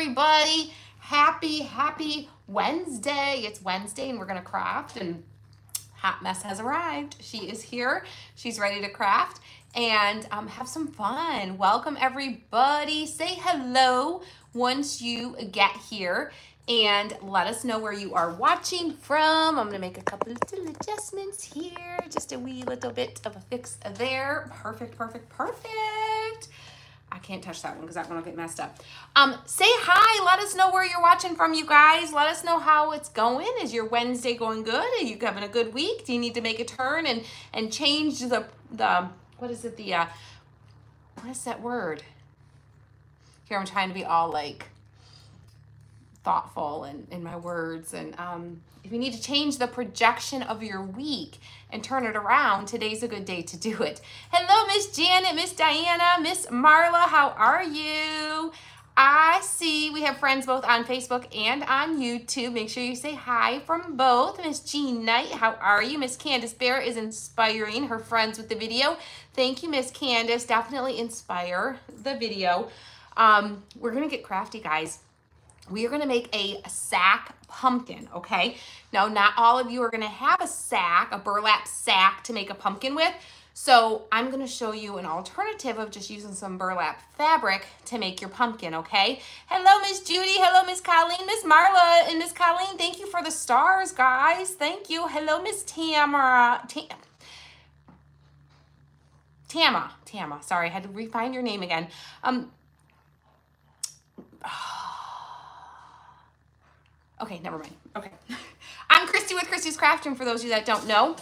everybody. Happy, happy Wednesday. It's Wednesday and we're to craft and Hot Mess has arrived. She is here. She's ready to craft and um, have some fun. Welcome everybody. Say hello once you get here and let us know where you are watching from. I'm gonna make a couple little adjustments here. Just a wee little bit of a fix there. Perfect, perfect, perfect. I can't touch that one because that one will get messed up. Um, say hi. Let us know where you're watching from, you guys. Let us know how it's going. Is your Wednesday going good? Are you having a good week? Do you need to make a turn and and change the the what is it the uh, what is that word? Here I'm trying to be all like thoughtful in, in my words. And um, if you need to change the projection of your week and turn it around, today's a good day to do it. Hello, Miss Janet, Miss Diana, Miss Marla, how are you? I see we have friends both on Facebook and on YouTube. Make sure you say hi from both. Miss Jean Knight, how are you? Miss Candace Bear is inspiring her friends with the video. Thank you, Miss Candace. Definitely inspire the video. Um, we're going to get crafty, guys we are going to make a sack pumpkin, okay? Now, not all of you are going to have a sack, a burlap sack to make a pumpkin with. So I'm going to show you an alternative of just using some burlap fabric to make your pumpkin, okay? Hello, Miss Judy. Hello, Miss Colleen. Miss Marla and Miss Colleen, thank you for the stars, guys. Thank you. Hello, Miss Tamara. Tam Tama. Tama. Sorry, I had to refine your name again. Um, Okay, never mind. Okay. I'm Kristy with Kristy's Craft Room for those of you that don't know.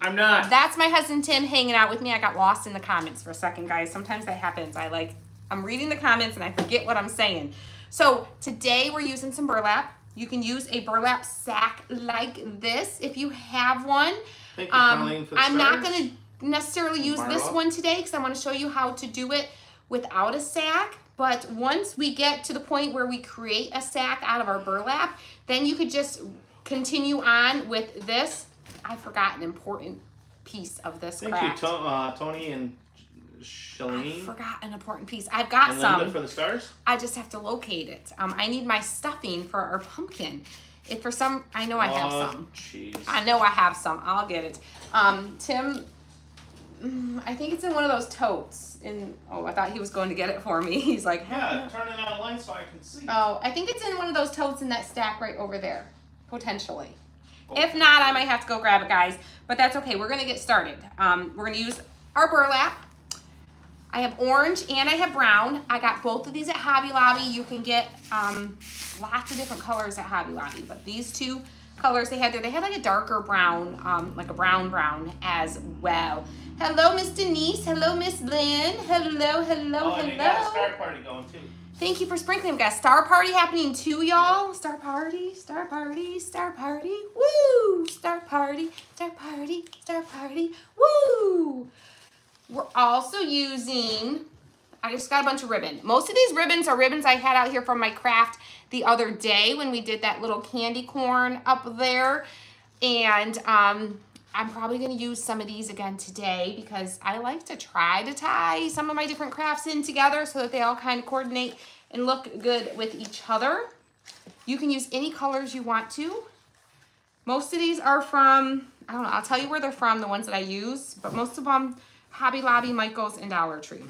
I'm not. That's my husband Tim hanging out with me. I got lost in the comments for a second, guys. Sometimes that happens. I like, I'm reading the comments and I forget what I'm saying. So today we're using some burlap. You can use a burlap sack like this if you have one. Thank you, um, I'm not going to necessarily use this one today because I want to show you how to do it without a sack. But once we get to the point where we create a sack out of our burlap, then you could just continue on with this. I forgot an important piece of this Thank craft. you, to uh, Tony and Shalene. I forgot an important piece. I've got and some. for the stars? I just have to locate it. Um, I need my stuffing for our pumpkin. If for some, I know I have oh, some. Jeez. I know I have some. I'll get it. Um, Tim, I think it's in one of those totes in, oh, I thought he was going to get it for me. He's like, yeah, turn it on light so I can see. Oh, I think it's in one of those totes in that stack right over there, potentially. If not, I might have to go grab it, guys. But that's okay. We're going to get started. Um, we're going to use our burlap. I have orange and I have brown. I got both of these at Hobby Lobby. You can get um, lots of different colors at Hobby Lobby, but these two colors they had there, they had like a darker brown, um, like a brown brown as well. Hello, Miss Denise. Hello, Miss Lynn. Hello, hello, oh, hello. Got a star party going too. Thank you for sprinkling. We got a star party happening too, y'all. Star party, star party, star party. Woo! Star party, star party, star party. Woo! We're also using, I just got a bunch of ribbon. Most of these ribbons are ribbons I had out here from my craft the other day when we did that little candy corn up there. And um, I'm probably going to use some of these again today because I like to try to tie some of my different crafts in together so that they all kind of coordinate and look good with each other. You can use any colors you want to. Most of these are from, I don't know, I'll tell you where they're from, the ones that I use, but most of them, Hobby Lobby, Michaels, and Dollar Tree.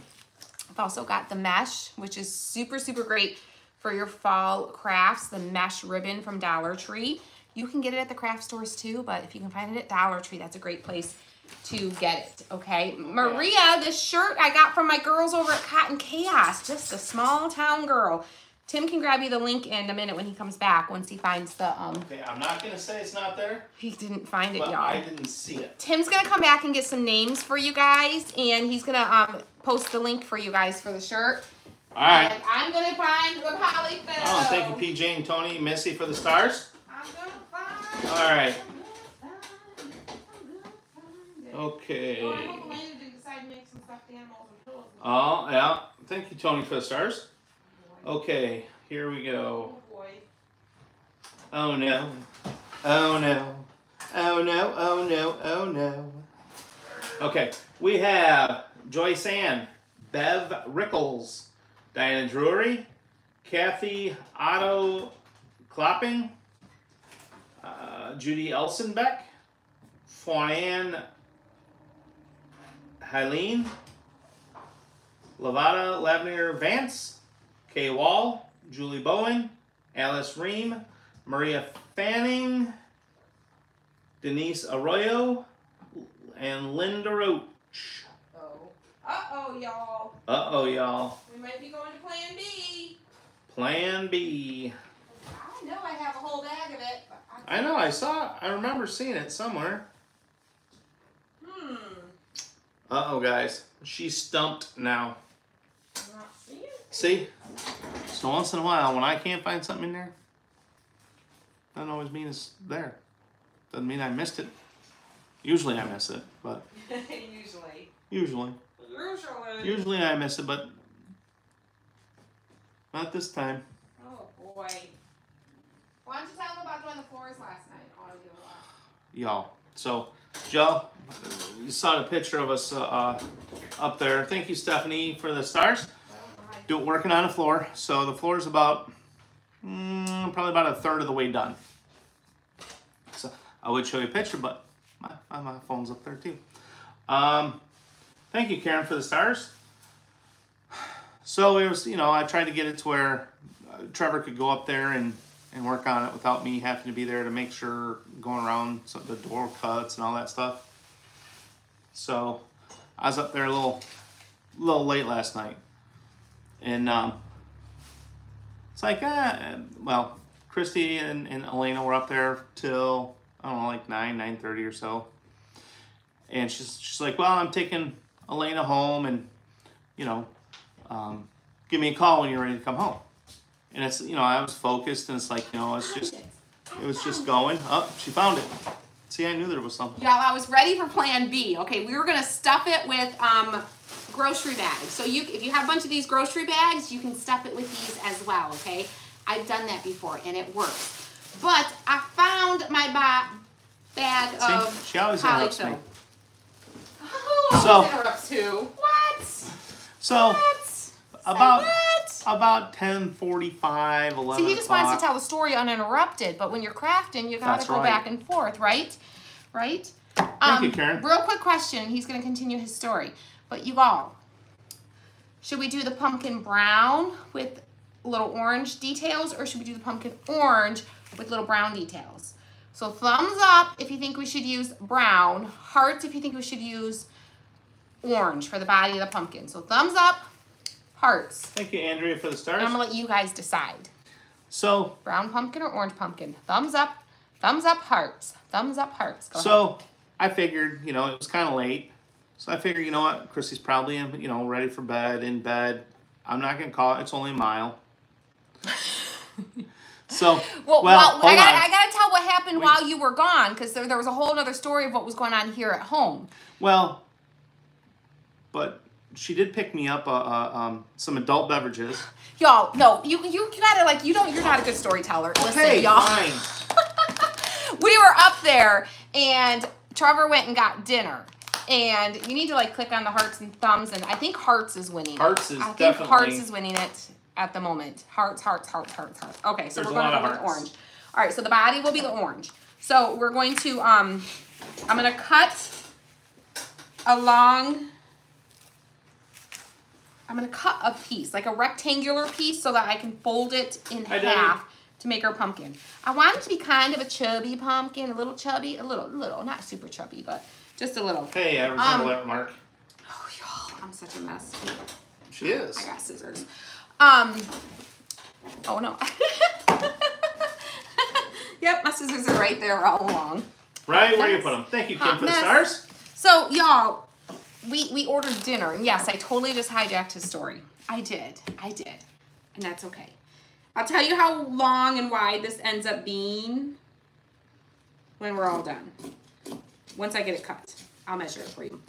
I've also got the mesh, which is super, super great for your fall crafts, the mesh ribbon from Dollar Tree. You can get it at the craft stores too, but if you can find it at Dollar Tree, that's a great place to get it, okay? Maria, this shirt I got from my girls over at Cotton Chaos, just a small town girl. Tim can grab you the link in a minute when he comes back, once he finds the... um. Okay, I'm not going to say it's not there. He didn't find it, y'all. I didn't see it. Tim's going to come back and get some names for you guys, and he's going to um, post the link for you guys for the shirt. All right. And I'm going to find the polyfill. Oh, thank you, PJ and Tony, Missy, for the stars. I'm gonna find. All right. Okay. Oh, yeah. Thank you, Tony, for the stars. Okay, here we go. Oh, no. Oh, no. Oh, no. Oh, no. Oh, no. Okay, we have Joyce Ann, Bev Rickles, Diana Drury, Kathy Otto Klopping, uh, Judy Elsenbeck, Flan Helene, Lavada Lavner Vance, Kay Wall, Julie Bowen, Alice Ream, Maria Fanning, Denise Arroyo, and Linda Roach. Oh. Uh-oh, y'all. Uh oh, y'all. We might be going to Plan B. Plan B. I know I have a whole bag of it. But I know, I saw, I remember seeing it somewhere. Hmm. Uh oh, guys. She's stumped now. I'm not seeing it. See? So once in a while, when I can't find something in there, doesn't always mean it's there. Doesn't mean I missed it. Usually I miss it, but Usually. usually. Usually. Usually I miss it, but not this time. Oh, boy. Why don't you tell them about doing the floors last night? Oh? Y'all. So, Joe, you saw the picture of us uh, uh, up there. Thank you, Stephanie, for the stars. Do working on the floor. So the floor is about mm, probably about a third of the way done. So I would show you a picture, but my, my, phone's up there too. Um, thank you, Karen, for the stars. So it was, you know, I tried to get it to where uh, Trevor could go up there and, and work on it without me having to be there to make sure going around some, the door cuts and all that stuff. So I was up there a little, little late last night, and um, it's like, ah, well, Kristy and, and Elena were up there till I don't know, like nine, nine thirty or so, and she's she's like, well, I'm taking Elena home, and you know, um, give me a call when you're ready to come home. And it's you know, I was focused, and it's like you know, it's just it was just going. Oh, she found it. See, I knew there was something. Y'all, I was ready for plan B. Okay, we were gonna stuff it with um, grocery bags. So you, if you have a bunch of these grocery bags, you can stuff it with these as well, okay? I've done that before and it works. But I found my ba- bag of See, she always interrupts me. Oh, So- interrupts who? What? So What? About what? about 10:45, 11 See, he just wants to tell the story uninterrupted, but when you're crafting, you gotta That's go right. back and forth, right? Right? Thank you, um, Karen. Real quick question. He's gonna continue his story, but you all, should we do the pumpkin brown with little orange details, or should we do the pumpkin orange with little brown details? So thumbs up if you think we should use brown, hearts if you think we should use orange for the body of the pumpkin. So thumbs up, hearts. Thank you, Andrea, for the And stars. I'm gonna let you guys decide. So Brown pumpkin or orange pumpkin? Thumbs up, thumbs up, hearts. Thumbs up, hearts. Go ahead. so I figured, you know, it was kind of late. So I figure, you know what, Chrissy's probably in, you know, ready for bed, in bed. I'm not gonna call it. It's only a mile. So Well, well, well, I gotta. I gotta tell what happened We- while you were gone, because there, there was a whole other story of what was going on here at home. Well, but she did pick me up uh, uh, um, some adult beverages. Y'all, no, you you gotta like you don't you're not a good storyteller. Listen, Okay, y'all. fine. we were up there and Trevor went and got dinner. And you need to like click on the hearts and thumbs, and I think hearts is winning. Hearts is I think definitely- hearts is winning it at the moment. Hearts, hearts, hearts, hearts, hearts. Okay, so There's we're gonna lot go with orange. All right, so the body will be the orange. So we're going to um, I'm gonna cut along. I'm gonna cut a piece, like a rectangular piece, so that I can fold it in Debbie. half to make our pumpkin. I want it to be kind of a chubby pumpkin, a little chubby, a little, little, not super chubby, but just a little. Hey, I resemble Um, that remark. Oh, y'all, I'm such a mess. She is. I got scissors. Um. Oh no. yep, my scissors are right there all along. Right where you put them. Thank you, Kim, Hot for the stars. So y'all, we we ordered dinner, and yes, I totally just hijacked his story. I did, I did, and that's okay. I'll tell you how long and wide this ends up being when we're all done. Once I get it cut, I'll measure it for you.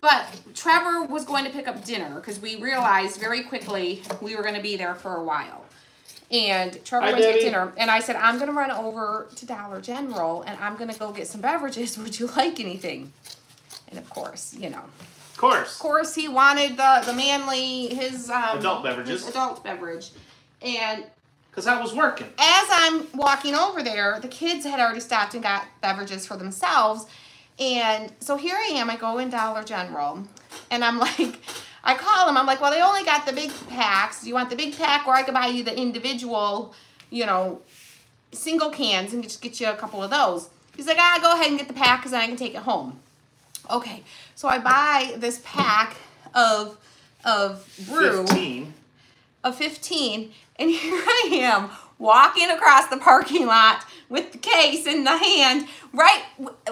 But Trevor was going to pick up dinner because we realized very quickly we were going to be there for a while. And Trevor Hi, went to get dinner, and I said, I'm going to run over to Dollar General and I'm going to go get some beverages. Would you like anything? And of course, you know, Of course. of course, he wanted the the manly his um, Adult beverages. his adult beverage, And Because I was working. as I'm walking over there, the kids had already stopped and got beverages for themselves. And so here I am, I go in Dollar General, and I'm like, I call them, I'm like, well, they only got the big packs. Do you want the big pack, or I could buy you the individual, you know, single cans and just get you a couple of those? He's like, ah, go ahead and get the pack because then I can take it home. Okay, so I buy this pack of of brew 15. of 15 and here I am walking across the parking lot with the case in the hand right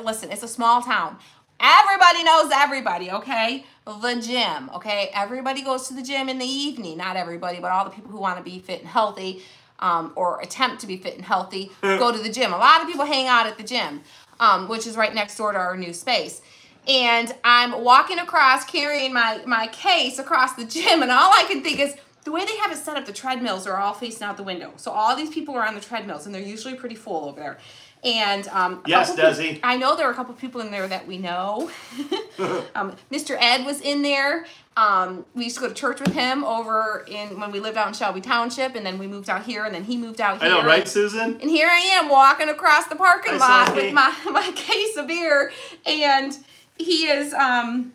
listen it's a small town. Everybody knows everybody okay? The gym okay? Everybody goes to the gym in the evening. Not everybody but all the people who want to be fit and healthy um, or attempt to be fit and healthy go to the gym. A lot of people hang out at the gym um, which is right next door to our new space. And I'm walking across carrying my my case across the gym and all I can think is the way they have it set up the treadmills are all facing out the window so all these people are on the treadmills and they're usually pretty full over there and um, Yes, Desi. peop- I know there are a couple people in there that we know. um, Mr. Ed was in there. Um, we used to go to church with him over in when we lived out in Shelby Township, and then we moved out here, and then he moved out I here. know, right, Susan? And here I am walking across the parking Hi, lot with my, my case of beer. And he is, um,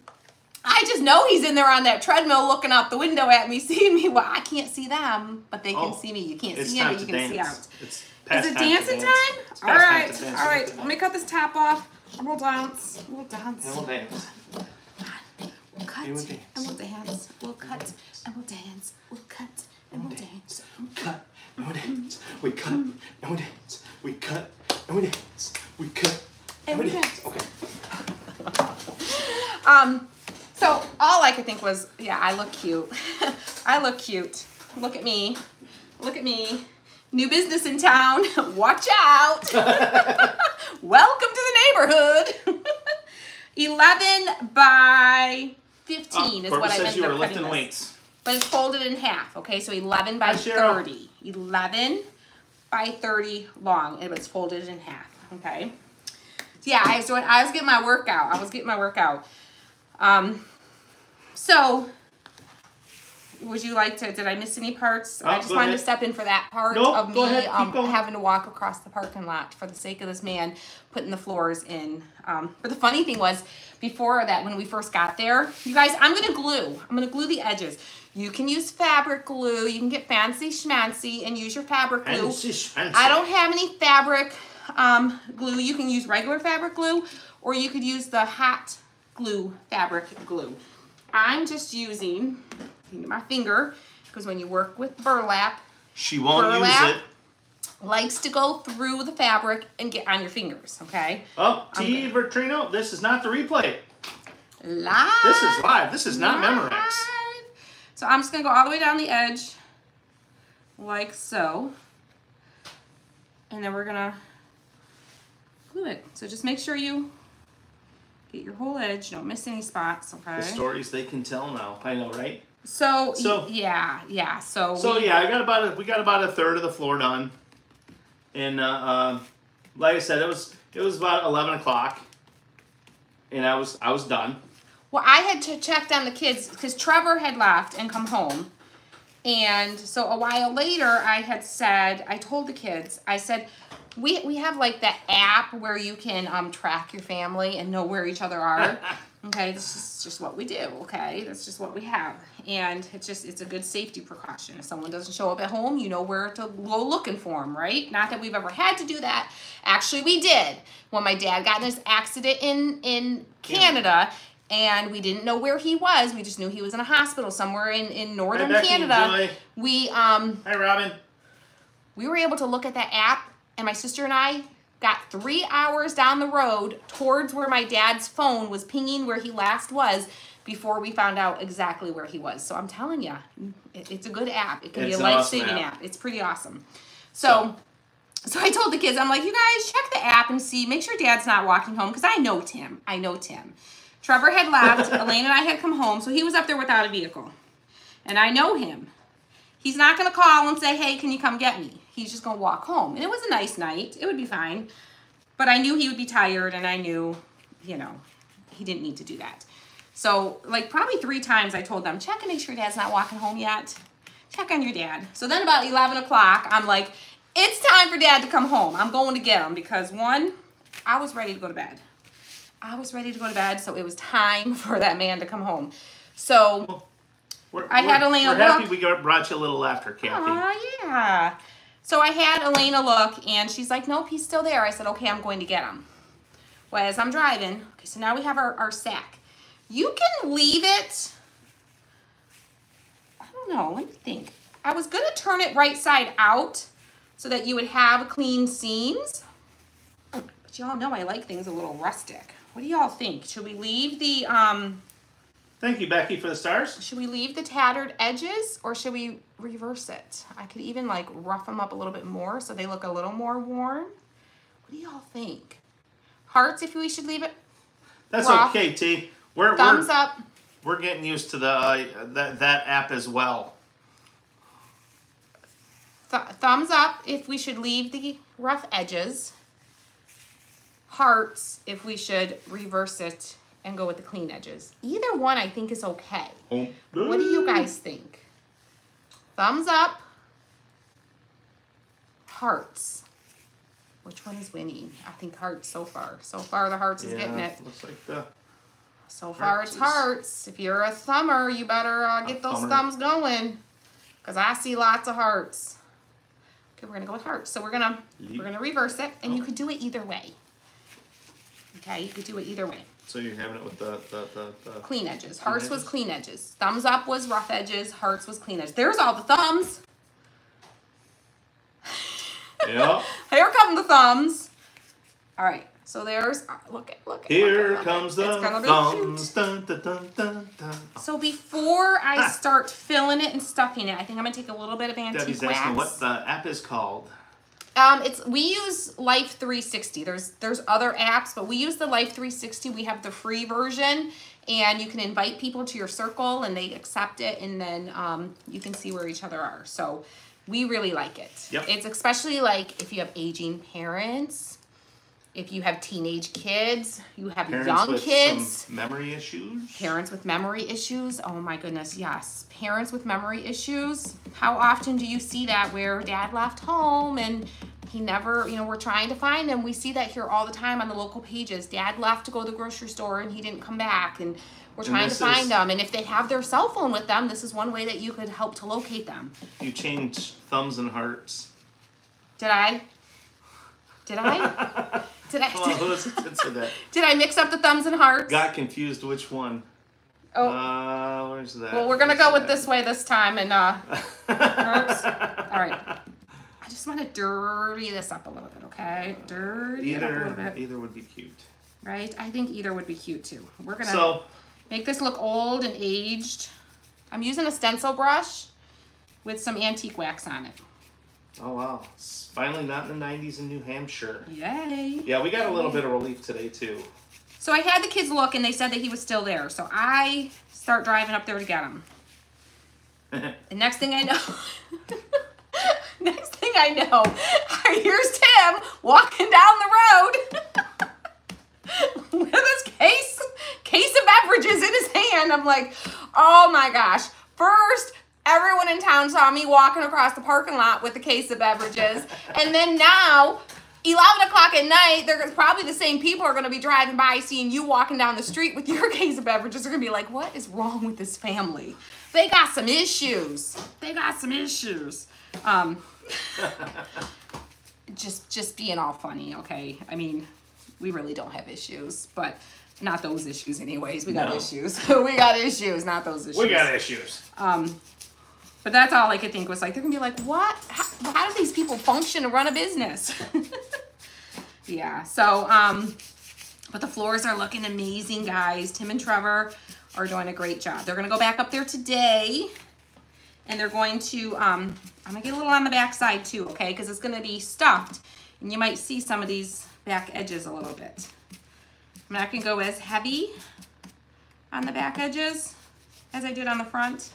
I just know he's in there on that treadmill looking out the window at me, seeing me. Well, I can't see them, but they can Oh, see me. You can't see him, but you can see out. dance. It's Is it time dancing dance. time? It's All time right, dance. all right. Let me cut this top off. And we'll dance. We'll dance. And we'll dance. We'll cut And we'll dance. we'll cut and we'll dance. We'll cut and we'll dance. Cut and we dance. We cut and we dance. We cut and we dance. We cut and we dance. Okay. Um, so all I could think was, yeah, I look cute. I look cute. Look at me. Look at me. New business in town. Watch out. Welcome to the neighborhood. 11 by 15 is what I meant you were lifting this. weights. But it's folded in half, okay? So 11 by Hi, Cheryl. 30. 11 by 30 long. It was folded in half, okay? So yeah, I was doing, I was getting my workout. I was getting my workout. Um, so would you like to, did I miss any parts? I Oh, just go wanted to step in for that part Nope, of me ahead, um, having to walk across the parking lot for the sake of this man putting the floors in. Um, but the funny thing was, before that, when we first got there, you guys, I'm gonna glue. I'm gonna glue the edges. You can use fabric glue. You can get fancy schmancy and use your fabric glue. Fancy schmancy. I don't have any fabric um, glue. You can use regular fabric glue, or you could use the hot glue fabric glue. I'm just using my finger because when you work with burlap, She won't Burlap. use it. likes to go through the fabric and get on your fingers. Okay. Oh, T. Vertrino, this is not the replay. Live. This is live. This is not Memorex. So I'm just gonna go all the way down the edge, like so, and then we're gonna glue it. So just make sure you get your whole edge. Don't miss any spots. Okay. The stories they can tell now. I know, right? So, So- yeah, yeah. So So we- yeah, I got about a, we got about a third of the floor done, and uh, uh, like I said, it was it was about eleven o'clock, and I was I was done. Well, I had to check on the kids because Trevor had left and come home. And so a while later, I had said, I told the kids, I said, we, we have like that app where you can um, track your family and know where each other are. okay, this is just what we do. Okay, that's just what we have, and it's just it's a good safety precaution. If someone doesn't show up at home, you know where to go looking for them, right? Not that we've ever had to do that. Actually, we did when my dad got in this accident in in Canada. And we didn't know where he was. We just knew he was in a hospital somewhere in, in northern Becky, Canada. We um Hi, Robin. we were able to look at that app and my sister and I got three hours down the road towards where my dad's phone was pinging where he last was before we found out exactly where he was. So I'm telling you, it, it's a good app. It can It's be a life-saving app. app. It's pretty awesome. So, so I told the kids, I'm like, you guys check the app and see, make sure dad's not walking home because I know Tim. I know Tim. Trevor had left. Elaine and I had come home, so he was up there without a vehicle. And I know him. He's not going to call and say, hey, can you come get me? He's just going to walk home. And it was a nice night. It would be fine. But I knew he would be tired, and I knew, you know, he didn't need to do that. So, like, probably three times I told them, check and make sure dad's not walking home yet. check on your dad. So then about 11 o'clock, I'm like, it's time for dad to come home. I'm going to get him because one, I was ready to go to bed. I was ready to go to bed, so it was time for that man to come home. So, We're, I had Elena We're happy we got, brought you a little after, Kathy. Aw, yeah. So I had Elena look, and she's like, nope, he's still there. I said, okay, I'm going to get him. Well, as I'm driving, okay, so now we have our, our sack. You can leave it, I don't know, let me think. I was going to turn it right side out so that you would have clean seams. But y'all know I like things a little rustic. What do y'all think? Should we leave the, um, Thank you, Becky, for the stars. should we leave the tattered edges or should we reverse it? I could even like rough them up a little bit more so they look a little more worn. What do y'all think? Hearts if we should leave it. That's Rough. okay, T. We're, Thumbs we're, up. we're getting used to the uh, that, that app as well. Th- thumbs up if we should leave the rough edges. Hearts if we should reverse it and go with the clean edges. Either one I think is okay. What do you guys think? Thumbs up. Hearts. Which one is winning? I think hearts so far. So far the hearts is getting it. Looks like the So far it's Hearts is- hearts. If you're a thumber, you better uh, get those thumber. thumbs going. Cause I see lots of hearts. Okay, we're gonna go with hearts. So we're gonna we're gonna reverse it, and you Oh. could do it either way. Okay, you could do it either way. So you're having it with the the, the, the Clean edges. Hearts was edges. clean edges. Thumbs up was rough edges. Hearts was clean edges. There's all the thumbs. yeah. Here come the thumbs. All right. So there's uh, look at look at Here look at, comes look the at. Thumbs. Dun, dun, dun, dun, dun. So before I Ah. start filling it and stuffing it, I think I'm gonna take a little bit of antique Debbie's wax. asking what the app is called. Um, it's we use Life 360. There's there's other apps, but we use the Life 360. We have the free version, and you can invite people to your circle, and they accept it, and then um, you can see where each other are. So we really like it. Yep. It's especially like if you have aging parents, if you have teenage kids, you have Parents young with kids. some memory issues. Parents with memory issues. Oh my goodness, yes. Parents with memory issues. How often do you see that where dad left home and he never, you know, we're trying to find him. We see that here all the time on the local pages. Dad left to go to the grocery store and he didn't come back and we're And trying to find is- them. And if they have their cell phone with them, this is one way that you could help to locate them. You change thumbs and hearts. Did I? Did I? Did I? Who was it that? Did I mix up the thumbs and hearts? Got confused which one. oh, Uh, where's that? well, we're gonna Where's go with that? this way this time, and uh, Hearts. All right. I just want to dirty this up a little bit, okay? Dirty it up a little bit, either would be cute. right? I think either would be cute too. We're gonna So make this look old and aged. I'm using a stencil brush with some antique wax on it. Oh wow, it's finally not in the '90s in New Hampshire. Yay! Yeah, we got a little bit of relief today too. So I had the kids look, and they said that he was still there. So I start driving up there to get him. The next thing I know, next thing I know, here's Tim walking down the road with his case case of beverages in his hand. I'm like, oh my gosh. First, everyone in town saw me walking across the parking lot with a case of beverages, and then now. 11 o'clock at night, they're probably the same people are going to be driving by seeing you walking down the street with your case of beverages. They're going to be like, what is wrong with this family? They got some issues. They got some issues. Um, just just being all funny, okay? I mean, we really don't have issues, but not those issues anyways. We got No. issues. we got issues, not those issues. we got issues. Um, but that's all I could think was like, they're gonna be like, what? How, how do these people function and run a business? yeah, so, um, but the floors are looking amazing, guys. Tim and Trevor are doing a great job. They're gonna go back up there today and they're going to, um, I'm gonna get a little on the back side too, okay? Because it's gonna be stuffed and you might see some of these back edges a little bit. I'm not gonna go as heavy on the back edges as I did on the front.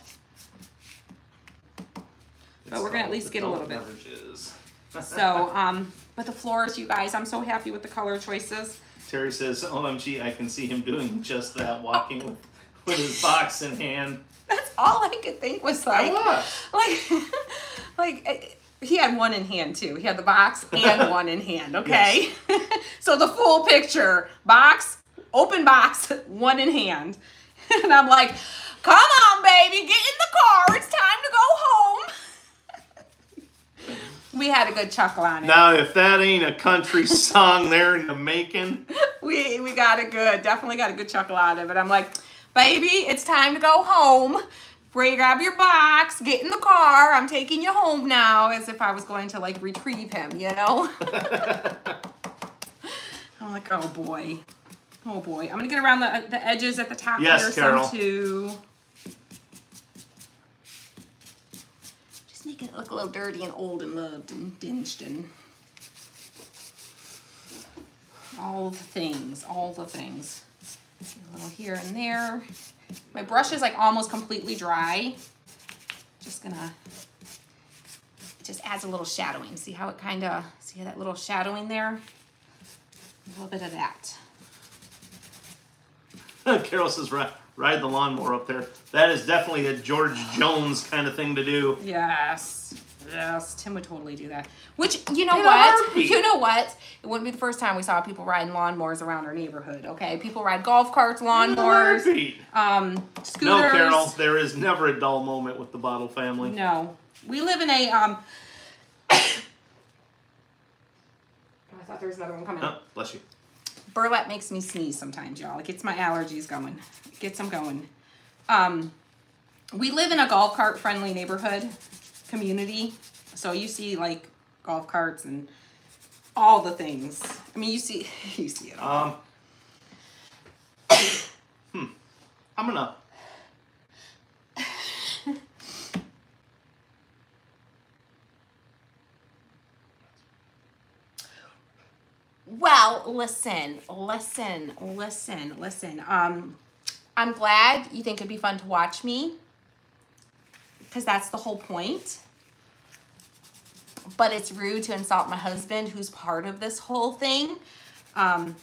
But we're gonna at least get a little bit. So, um, but the floors, you guys, I'm so happy with the color choices. Terry says, "OMG, I can see him doing just that, walking with, with his box in hand." That's all I could think was like, was. like, like uh, he had one in hand too. He had the box and one in hand. Okay, so the full picture: box, open box, one in hand, and I'm like, "Come on, baby, get in the car. It's time to go home." We had a good chuckle on it. Now, if that ain't a country song there in the making, we we got it good. Definitely got a good chuckle out of it. I'm like, baby, it's time to go home. Bray, grab your box, get in the car. I'm taking you home now, as if I was going to like retrieve him, you know? I'm like, oh boy. Oh boy. I'm gonna get around the the edges at the top Yes, here Carol. some too. Just making it look a little dirty and old and loved and dinged and all the things, all the things. A little here and there. My brush is like almost completely dry. Just gonna, it just adds a little shadowing. See how it kind of, see that little shadowing there? A little bit of that. Carol says, ride, ride the lawnmower up there. That is definitely a George Jones kind of thing to do. Yes. Yes, Tim would totally do that. Which you know In what? You know what? It wouldn't be the first time we saw people riding lawnmowers around our neighborhood. Okay, people ride golf carts, lawnmowers, um, scooters. No, Carol, there is never a dull moment with the Bottle family. No, we live in a um. I thought there was another one coming. Oh, bless you. Burlap makes me sneeze sometimes, y'all. It gets my allergies going. It gets them going. Um, we live in a golf cart friendly neighborhood community, so you see like golf carts and all the things. I mean, you see, you see it all. Um, hmm. I'm gonna. Well, listen, listen, listen, listen. Um, I'm glad you think it'd be fun to watch me because that's the whole point. But it's rude to insult my husband, who's part of this whole thing. Um,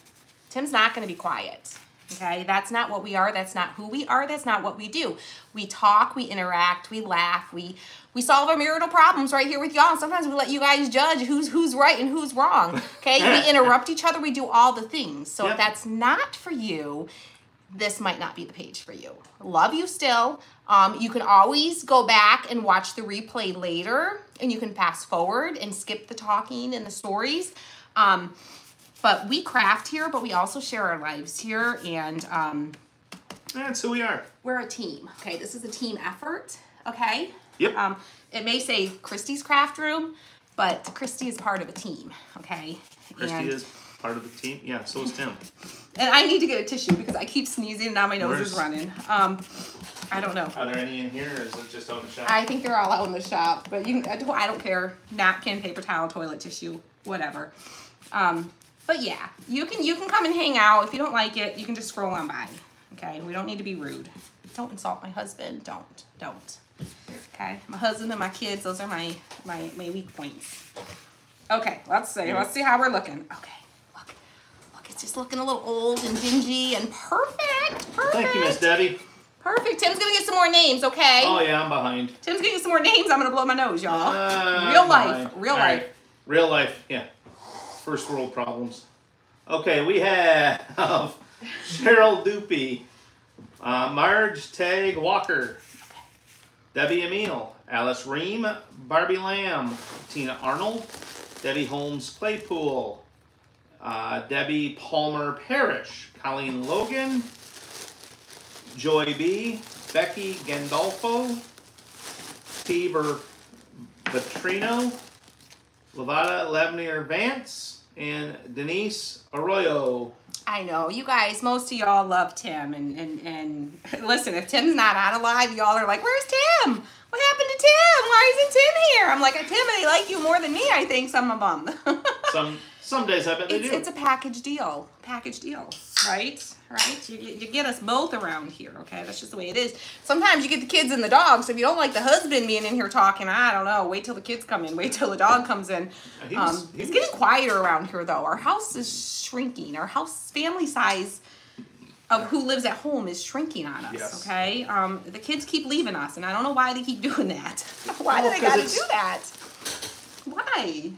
Tim's not going to be quiet. Okay, that's not what we are. That's not who we are. That's not what we do. We talk, we interact, we laugh, we we solve our marital problems right here with y'all. Sometimes we let you guys judge who's who's right and who's wrong. Okay, we interrupt each other. We do all the things. So Yep. if that's not for you, this might not be the page for you. Love you still. Um, you can always go back and watch the replay later, and you can fast forward and skip the talking and the stories. Um, but we craft here, but we also share our lives here, and um, That's who we are. we're a team. Okay, this is a team effort. Okay. Yep. Um, it may say Kristy's craft room, but Kristy is part of a team. Okay. Kristy and, is part of the team. Yeah, so is Tim. and I need to get a tissue because I keep sneezing and now my nose is running. Um, I don't know. Are there any in here, or is it just out in the shop? I think they're all out in the shop, but you, I don't- I don't care. Napkin, paper towel, toilet tissue, whatever. Um, but yeah, you can you can come and hang out. If you don't like it, you can just scroll on by. Okay, we don't need to be rude. Don't insult my husband. Don't don't. Okay, my husband and my kids. Those are my my my weak points. Okay, let's see. Let's see how we're looking. Okay, just looking a little old and dingy and perfect. Perfect. Thank you, Miss Debbie. Perfect. Tim's gonna get some more names. Okay. Oh yeah, I'm behind. Tim's getting some more names. I'm gonna blow my nose, y'all. Uh, real life, fine. real All life. right. Real life, yeah. First world problems. Okay, we have Cheryl Doopy, uh, Marge Tag Walker, Debbie Emil, Alice Ream, Barbie Lamb, Tina Arnold, Debbie Holmes Claypool, uh, Debbie Palmer Parrish, Colleen Logan, Joy B, Becky Gandolfo, Tiber Vitrino, Lavada Lavenier Vance, and Denise Arroyo. I know you guys. Most of y'all love Tim, and and and listen. If Tim's not on alive, y'all are like, "Where's Tim? What happened to Tim? Why isn't Tim here?" I'm like, "Tim, they like you more than me. I think some of them." Some some days I bet they it's, do. it's a package deal. Package deal, right? Right? You, you get us both around here, okay? That's just the way it is. Sometimes you get the kids and the dogs. If you don't like the husband being in here talking, I don't know. Wait till the kids come in. Wait till the dog comes in. He Um, was- he it's getting quieter around here, though. Our house is shrinking. Our house family size of who lives at home is shrinking on us. Yes. Okay, um, the kids keep leaving us, and I don't know why they keep doing that. why Well, do they gotta do that? Why?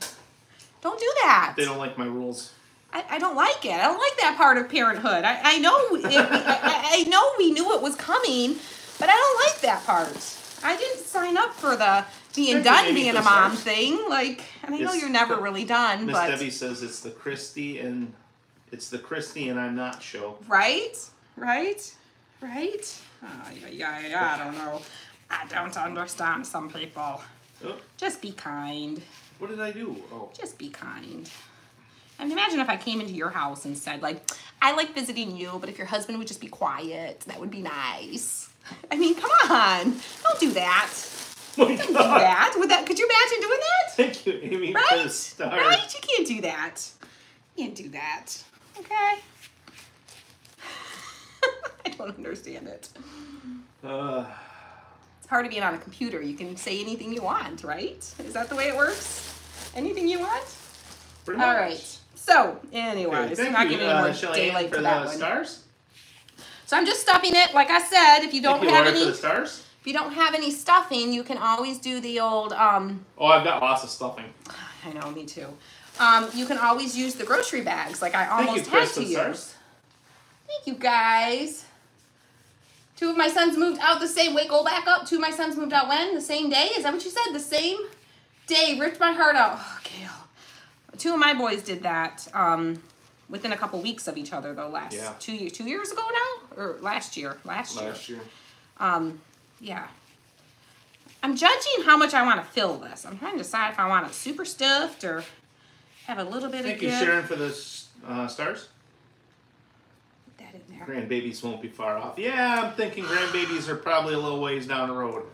Don't do that. They don't like my rules. I, I don't like it. I don't like that part of parenthood. I, I know it, I, I know we knew it was coming, but I don't like that part. I didn't sign up for the being done being a mom thing. Like, and I know you're never but really done, Miss but Debbie says it's the Kristy and it's the Kristy and I'm not show. right, right, right. Oh, yeah, yeah, yeah. I don't know. I don't understand some people. Oh, Just be kind. What did I do? Oh, just be kind. I mean, imagine if I came into your house and said, like, I like visiting you, but if your husband would just be quiet, that would be nice. I mean, come on. Don't do that. my Don't do that. Would that could you imagine doing that? Thank you, Amy, for the Right? Right? You can't do that. You can't do that. Okay? I don't understand it. Uh, It's part of being on a computer. You can say anything you want, right? Is that the way it works? Anything you want? pretty All much. right. So, Okay, anyways, thank I'm not giving any uh, more daylight for for the that one. stars. So I'm just stuffing it. Like I said, if you don't you, have any, the if you don't have any stuffing, you can always do the old. Um, Oh, I've got lots of stuffing. I know, me too. Um, you can always use the grocery bags, like I almost had to use. stars. Thank you, guys. Two of my sons moved out the same. Wait, go back up. Two of my sons moved out when? The same day? Is that what you said? The same day. Ripped my heart out. Oh, Gail. Two of my boys did that. Um, within a couple weeks of each other, though. Last Yeah. two years, two years ago now, or last year? Last year. Last year. Um, yeah. I'm judging how much I want to fill this. I'm trying to decide if I want it super stuffed or have a little bit Thank of Thank you, good. Sharon, for the uh, stars. Put that in there. Grandbabies won't be far off. Yeah, I'm thinking grandbabies are probably a little ways down the road.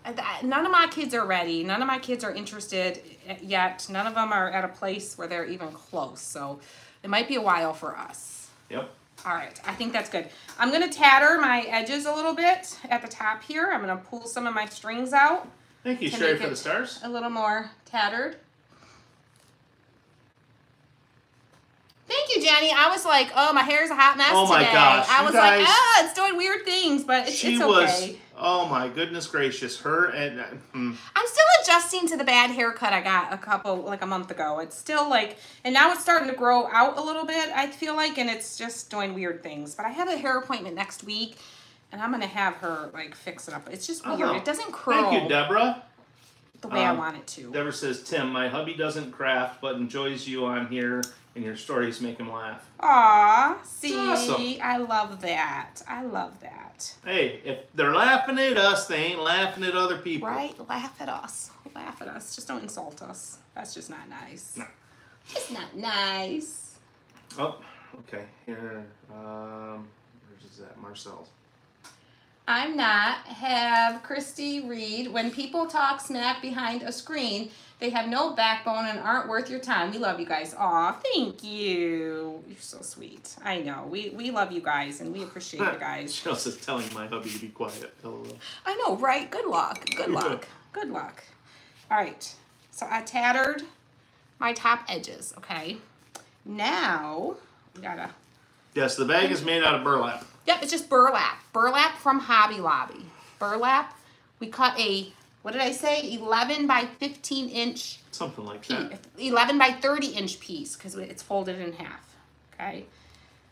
None of my kids are ready. None of my kids are interested yet. None of them are at a place where they're even close. So it might be a while for us. Yep. All right, I think that's good. I'm gonna tatter my edges a little bit at the top here. I'm gonna pull some of my strings out. Thank you, Sherry, for the stars. a little more tattered. Thank you, Jenny. I was like, oh, my hair's a hot mess Oh my today. gosh, I was guys- like, ah, it's doing weird things, but it's, She it's was. Oh my goodness gracious, her and uh, hmm. I'm still adjusting to the bad haircut I got a couple, like a month ago. It's still like, and now it's starting to grow out a little bit, I feel like, and it's just doing weird things. But I have a hair appointment next week, and I'm going to have her, like, fix it up. It's just weird. Oh, It doesn't curl Thank you, Deborah. the way I Um, want it to. Deborah says, Tim, my hubby doesn't craft but enjoys you on here, and your stories make him laugh. Aw, see, awesome. I love that. I love that. Hey, if they're laughing at us, they ain't laughing at other people. Right? Laugh at us. Laugh at us. Just don't insult us. That's just not nice. No. Just not nice. Oh, okay. Here, um, where's that? Marcel's. I'm not. Have Kristy read. When people talk smack behind a screen, they have no backbone and aren't worth your time. We love you guys. Aw, thank you. You're so sweet. I know. We we love you guys and we appreciate you guys. Cheryl says, telling my hubby to be quiet. LOL. I know, right? Good luck. Good luck. Good luck. All right. So I tattered my top edges, okay? Now, we gotta, Yes, the bag is made out of burlap. yep, it's just burlap. Burlap from Hobby Lobby. Burlap, we cut a, what did I say? 11 by 15 inch Something like piece, that. 11 by 30 inch piece because it's folded in half. Okay.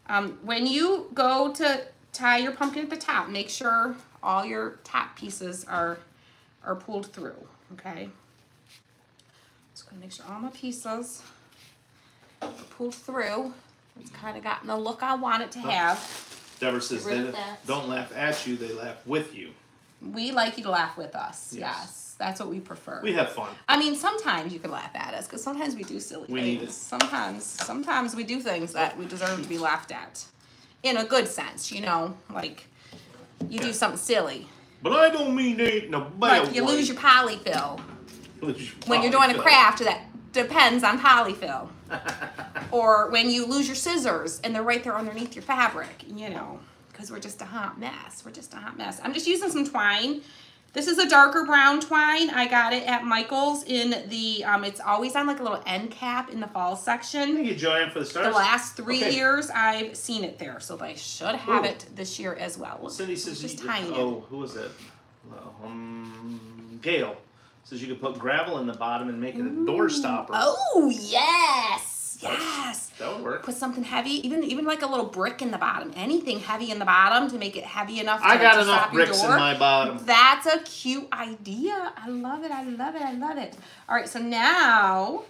Um, when you go to tie your pumpkin at the top, make sure all your top pieces are are pulled through. Okay. Just gonna make sure all my pieces are pulled through. It's kind of gotten the look I want it to have. Deborah says, they don't laugh at you, they laugh with you. We like you to laugh with us. Yes. Yes, that's what we prefer. We have fun. I mean, sometimes you can laugh at us because sometimes we do silly We need things. it. Sometimes, sometimes we do things that we deserve to be laughed at, in a good sense. You know, like you do something silly, But I don't mean ain't in a bad like you way. lose your polyfill Lose your when you're doing a craft that depends on polyfill, or when you lose your scissors and they're right there underneath your fabric. You know, because we're just a hot mess. We're just a hot mess. I'm just using some twine. This is a darker brown twine. I got it at Michael's in the, um, it's always on like a little end cap in the fall section. Thank you, Joanne, for the stars. The last three Okay. years I've seen it there, so I should have Ooh. it this year as well. Cindy says just you, oh, who was it? Um, Gail says you could put gravel in the bottom and make it a door stopper. Oh yes, yes. That would work. Put something heavy, even even like a little brick in the bottom. Anything heavy in the bottom to make it heavy enough. To, I got to enough stop bricks in my bottom. That's a cute idea. I love it. I love it. I love it. All right, so now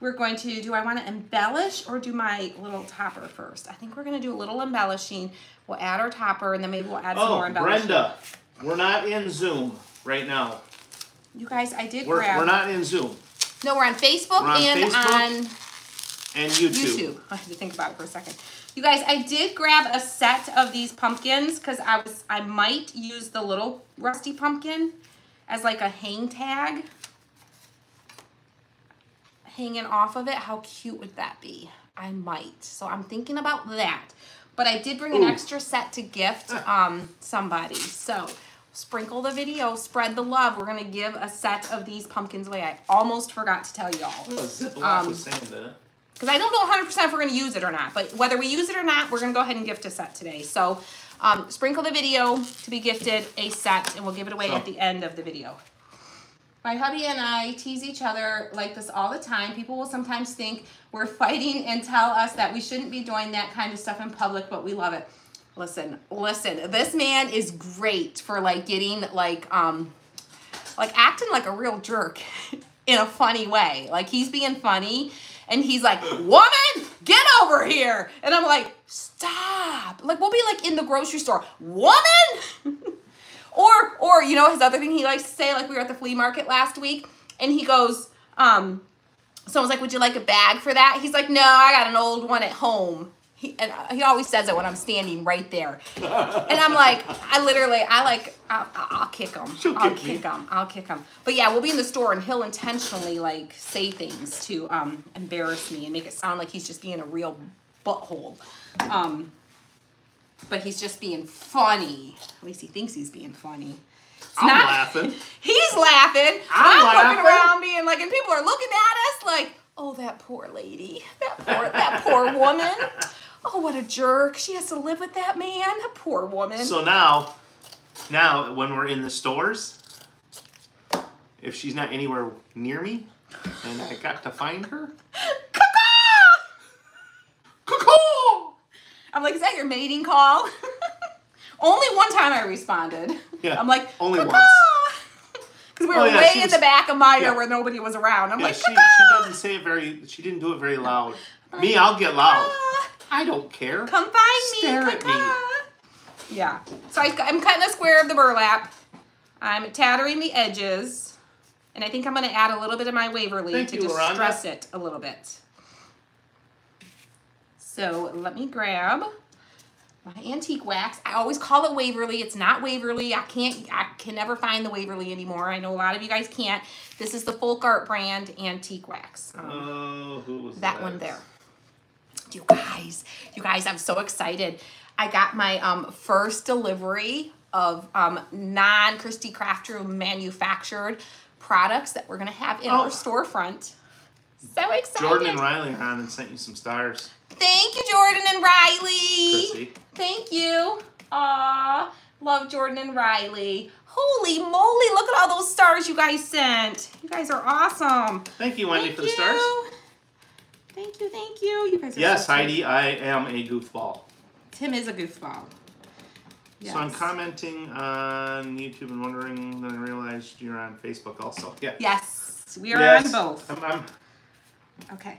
we're going to, do I want to embellish or do my little topper first? I think we're going to do a little embellishing. We'll add our topper and then maybe we'll add some more Oh, embellishing. Brenda, we're not in Zoom right now. You guys, I did We're, grab. we're not in Zoom No, we're on Facebook We're on and Facebook. on and YouTube. YouTube. I had to think about it for a second. You guys, I did grab a set of these pumpkins because I was I might use the little rusty pumpkin as like a hang tag. Hanging off of it. How cute would that be? I might. So I'm thinking about that. But I did bring an extra set to gift um somebody. So sprinkle the video, spread the love. We're gonna give a set of these pumpkins away. I almost forgot to tell y'all. Oh, Um, was saying that. Because I don't know 100% if we're going to use it or not. But whether we use it or not, we're going to go ahead and gift a set today. So um, sprinkle the video to be gifted a set, and we'll give it away So- at the end of the video. My hubby and I tease each other like this all the time. People will sometimes think we're fighting and tell us that we shouldn't be doing that kind of stuff in public, but we love it. Listen, listen. This man is great for like getting like um like acting like a real jerk in a funny way. Like he's being funny and he's like, "Woman, get over here." And I'm like, "Stop." Like we'll be like in the grocery store, "Woman?" or or you know his other thing he likes to say like we were at the flea market last week and he goes um someone's like, "Would you like a bag for that?" He's like, "No, I got an old one at home." He, and he always says it when I'm standing right there. And I'm like, I literally, I like, I'll, I'll kick him. She'll I'll kick kick him. I'll kick him. But yeah, we'll be in the store and he'll intentionally like say things to um, embarrass me and make it sound like he's just being a real butthole. Um, but he's just being funny. At least he thinks he's being funny. It's I'm not- laughing. He's laughing. I'm looking laughing. around being like, and people are looking at us like, oh, that poor lady. That poor, that poor woman. Oh, what a jerk. She has to live with that man. Poor woman. So now, now when we're in the stores, if she's not anywhere near me, and I got to find her! I'm like, is that your mating call? Only one time I responded. Yeah, I'm like, only once. Because we Oh, yeah, way in was- the back of Maya yeah. where nobody was around. I'm yeah, like, she, she doesn't say it very. She didn't do it very loud. Me, I'll get loud. "Caw." I don't care. Come find me. Stare at me. Yeah. So I, I'm cutting a square of the burlap. I'm tattering the edges. And I think I'm going to add a little bit of my Waverly Thank to you, just Rhonda. it a little bit. So let me grab my antique wax. I always call it Waverly. It's not Waverly. I can't, I can never find the Waverly anymore. I know a lot of you guys can't. This is the Folk Art brand antique wax. Um, Oh, who was that that? one there. You guys, you guys, I'm so excited. I got my um, first delivery of um, non Kristy Craft Room manufactured products that we're gonna have in Oh. our storefront. So excited! Jordan and Riley are on and sent you some stars, Thank you, Jordan and Riley. Chrissy. Thank you. Aw, love Jordan and Riley. Holy moly, look at all those stars you guys sent. You guys are awesome. Thank you, Wendy, Thank for the stars. Thank you, thank you. You guys are Yes, so. Heidi, I am a goofball. Tim is a goofball. Yes. So I'm commenting on YouTube and wondering, then I realized you're on Facebook also. Yeah. Yes, we are Yes. on both. I'm, I'm, Okay.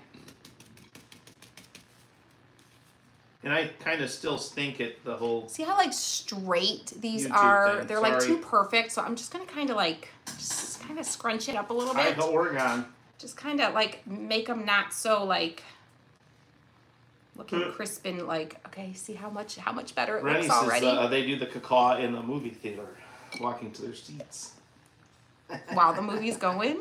and I kind of still stink at the whole. See how like straight these YouTube are? thing, They're like too perfect. So I'm just gonna kind of like, just kind of scrunch it up a little bit. Oregon. Just kind of like make them not so like looking Hmm. crisp and like. Okay, see how much how much better it Rennie looks says already. uh, they do the cacaw in the movie theater, walking to their seats. While the movie's going.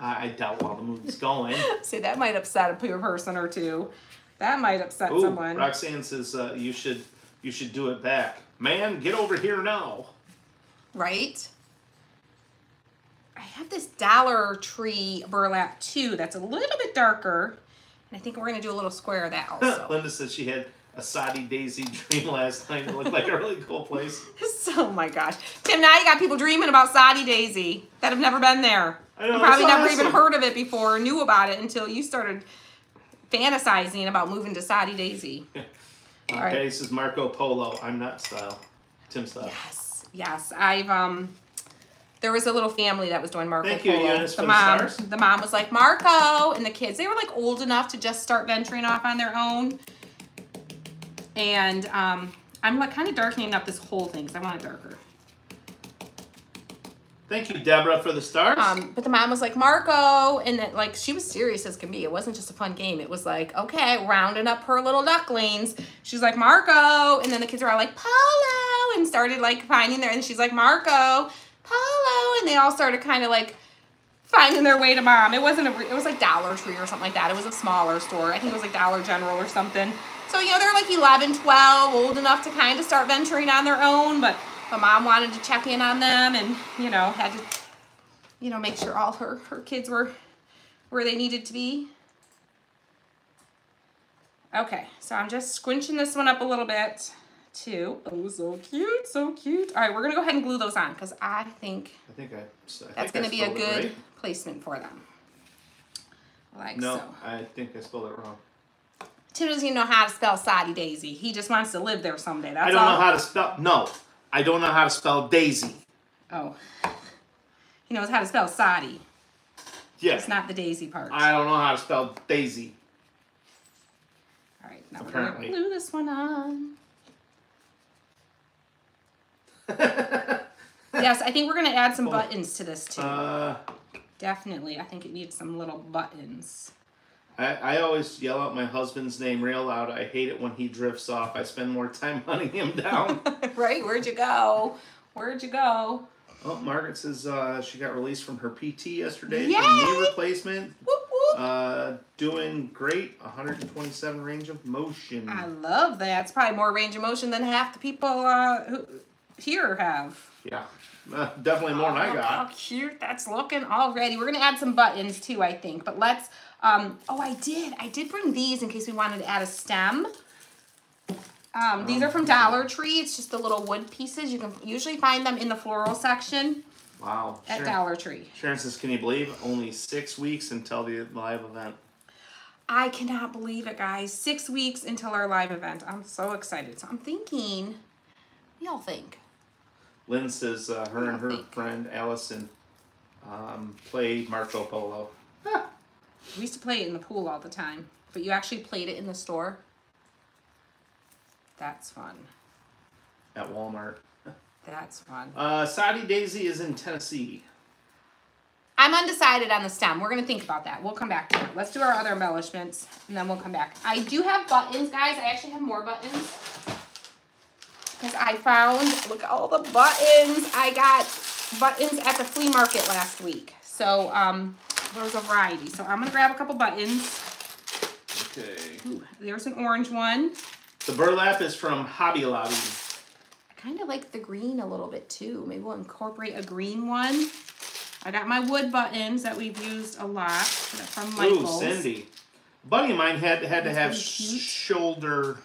I, I doubt while the movie's going. See, that might upset a person or two. That might upset Ooh, someone. Roxanne says uh, you should you should do it back. Man, get over here now. right? I have this Dollar Tree burlap too that's a little bit darker. And I think we're gonna do a little square of that also. Linda said she had a Soddy-Daisy dream last night. It looked like a really cool place. oh my gosh. Tim, now you got people dreaming about Soddy-Daisy that have never been there. I know, Probably never even heard of it before, or knew about it until you started fantasizing about moving to Soddy-Daisy. Okay, right. this is Marco Polo. I'm not style. Tim style. Yes, yes. I've um there was a little family that was doing Marco Thank you, Polo. Eunice, the for the mom stars. the mom was like, Marco and the kids, they were like old enough to just start venturing off on their own. And um I'm like kind of darkening up this whole thing because I want it darker. Thank you, Deborah, for the stars. Um, but the mom was like, Marco, and then like she was serious as can be. It wasn't just a fun game. It was like, okay, rounding up her little ducklings. She's like, Marco, and then the kids are all like, Polo, and started like finding their, and she's like, Marco, Polo, and they all started kind of like finding their way to mom. It wasn't a, it was like Dollar Tree or something like that. It was a smaller store. I think it was like Dollar General or something. So you know they're like 11, 12, old enough to kind of start venturing on their own, but the mom wanted to check in on them and you know had to you know, make sure all her, her kids were where they needed to be. Okay, so I'm just squinching this one up a little bit too. Oh, so cute, so cute. All right, we're gonna go ahead and glue those on because I think I think I. I think that's I gonna be a good right. placement for them. Like No, so. I think I spelled it wrong. Tim doesn't even know how to spell Soddy-Daisy. He just wants to live there someday. That's I don't all. know how to spell. No, I don't know how to spell Daisy. Oh. He knows how to spell Soddy. Yeah, It's not the Daisy part. I don't know how to spell Daisy. All right, now Apparently. we're gonna glue this one on. Yes, I think we're gonna add some buttons to this too. uh, Definitely, I think it needs some little buttons. I, I always yell out my husband's name real loud. I hate it when he drifts off. I spend more time hunting him down. right? Where'd you go? Where'd you go? oh, Margaret says uh, she got released from her PT yesterday. Yay! Knee replacement. Whoop whoop. Uh, doing great. 127 range of motion. I love that. It's probably more range of motion than half the people uh, who here have. Yeah, uh, definitely more than I got. how cute that's looking already. We're gonna add some buttons too, I think. But let's. Um, oh, I did. I did bring these in case we wanted to add a stem. Um, these are from Dollar Tree. It's just the little wood pieces. You can usually find them in the floral section Wow. at Sharon, Dollar Tree. Sharon says, "Can you believe only six weeks until the live event?" I cannot believe it, guys. Six weeks until our live event. I'm so excited. So I'm thinking, what y'all think? Lynn says uh, her and her think. friend Allison um, play Marco Polo. We used to play it in the pool all the time, but you actually played it in the store. That's fun. at Walmart. That's fun. Uh, Soddy-Daisy is in Tennessee. I'm undecided on the stem. We're gonna think about that. We'll come back to it. Let's do our other embellishments, and then we'll come back. I do have buttons, guys. I actually have more buttons. Because I found, look at all the buttons. I got buttons at the flea market last week. So, um, there was a variety. So I'm gonna grab a couple buttons. Okay. Ooh, there's an orange one. The burlap is from Hobby Lobby. I kind of like the green a little bit too. Maybe we'll incorporate a green one. I got my wood buttons that we've used a lot from Ooh, Michaels. Cindy. A buddy of mine had had to have shoulder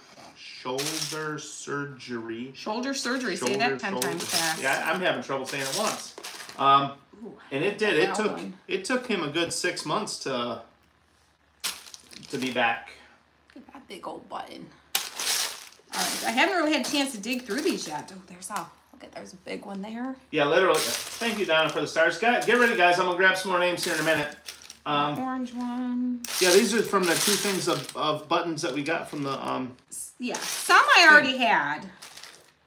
shoulder surgery. Shoulder surgery. Say that ten shoulder. times fast. Yeah, I'm having trouble saying it once. Um, Ooh, and it did. It took one. it took him a good six months to to be back. look at that big old button. All right, I haven't really had a chance to dig through these yet. Oh, there's a look at there's a big one there. Yeah, literally. Thank you, Donna, for the stars. Get, get ready, guys. I'm gonna grab some more names here in a minute. Um, Orange one. yeah, these are from the two things of, of buttons that we got from the um. Yeah, some I already had.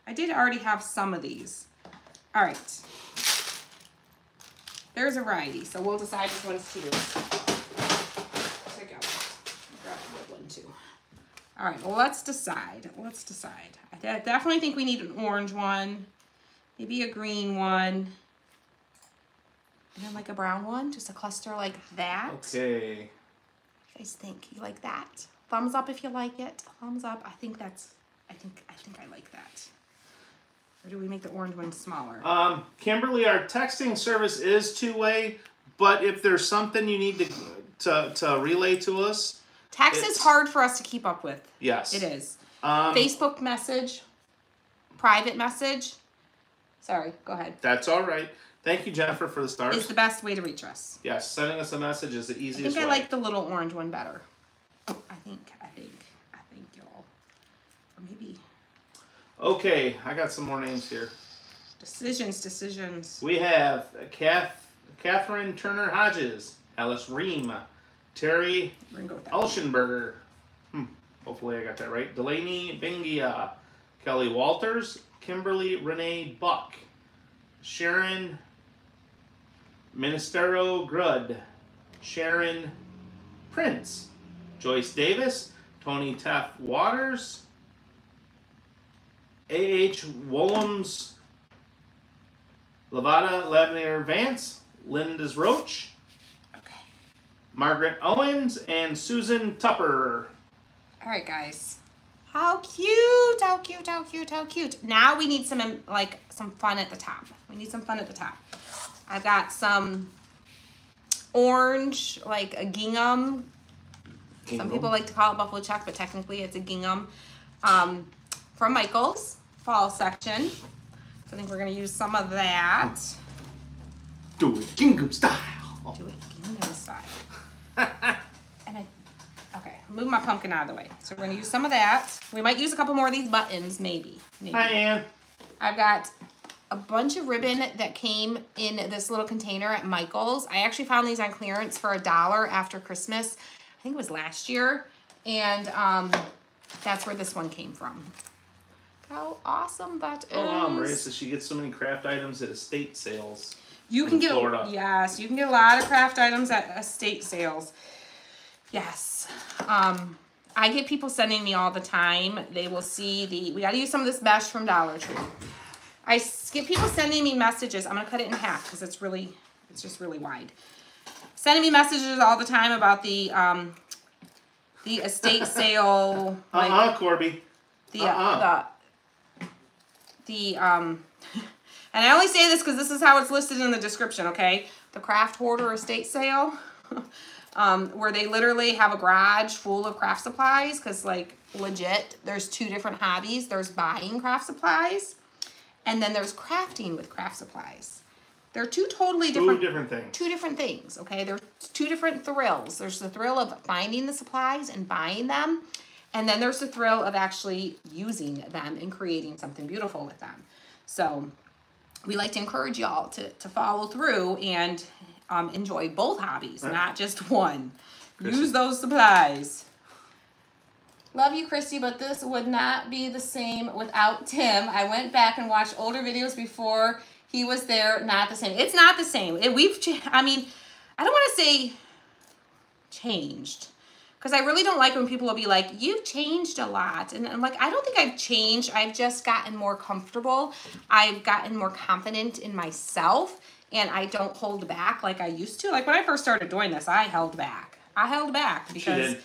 I did already have some of these. All right. There's a variety, so we'll decide which ones to use. There you. Grab a one too. All right, well, let's decide. Let's decide. I definitely think we need an orange one, maybe a green one, and then like a brown one, just a cluster like that. Okay. What you guys think? You like that? Thumbs up if you like it. Thumbs up. I think that's. I think. I think I like that. Or do we make the orange one smaller? Um, Kimberly, our texting service is two way, but if there's something you need to to, to relay to us, Text is hard for us to keep up with. yes, It is. Um, Facebook message, private message. Sorry, go ahead. That's all right. Thank you, Jennifer, for the stars. Is the best way to reach us. yes, sending us a message is the easiest. I think I way. like the little orange one better. I think, I think, I think y'all. Or maybe Okay, I got some more names here. decisions, decisions. We have Kath, Catherine Turner Hodges, Alice Ream, Terry We're gonna go with that. Elschenberger. Hmm, hopefully I got that right. Delaney Bingia, Kelly Walters, Kimberly Renee Buck, Sharon Ministero Grud, Sharon Prince, Joyce Davis, Tony Teff Waters, A.H. Wollums, Lavada Lavender Vance, Linda's Roach, Okay. Margaret Owens, and Susan Tupper. All right, guys. How cute! How cute! How cute! How cute! Now we need some like some fun at the top. We need some fun at the top. I've got some orange, like a gingham. Some people like to call it buffalo check, but technically it's a gingham. Um, from Michaels fall section. So I think we're gonna use some of that. do it gingham style. Do it gingham style. And I, okay, move my pumpkin out of the way. So we're gonna use some of that. We might use a couple more of these buttons, maybe. maybe. Hi, Ann. I've got a bunch of ribbon that came in this little container at Michael's. I actually found these on clearance for a dollar after Christmas. I think it was last year. And um, that's where this one came from. How awesome that is. Oh wow, Maria says she gets so many craft items at estate sales. You can get Florida. yes, you can get a lot of craft items at estate sales. Yes. Um I get people sending me all the time. They will see the we got to use some of this mesh from Dollar Tree. I get people sending me messages. I'm going to cut it in half cuz it's really it's just really wide. Sending me messages all the time about the um the estate sale Uh like uh Corby. the Uh-uh. the the um and I only say this because this is how it's listed in the description, okay? The craft hoarder estate sale. um, where they literally have a garage full of craft supplies because like legit there's two different hobbies. There's buying craft supplies and then there's crafting with craft supplies. They're two totally Two different different things. two different things, okay? There's two different thrills. There's the thrill of finding the supplies and buying them, and then there's the thrill of actually using them and creating something beautiful with them. So we like to encourage y'all to, to follow through and um, enjoy both hobbies, Right. not just one. Use those supplies. Love you, Kristy, but this would not be the same without Tim. I went back and watched older videos before he was there. Not the same. It's not the same. It, we've, I mean, I don't want to say changed because I really don't like when people will be like, "You've changed a lot," and I'm like, I don't think I've changed. I've just gotten more comfortable. I've gotten more confident in myself, and I don't hold back like I used to. Like when I first started doing this, I held back. I held back because.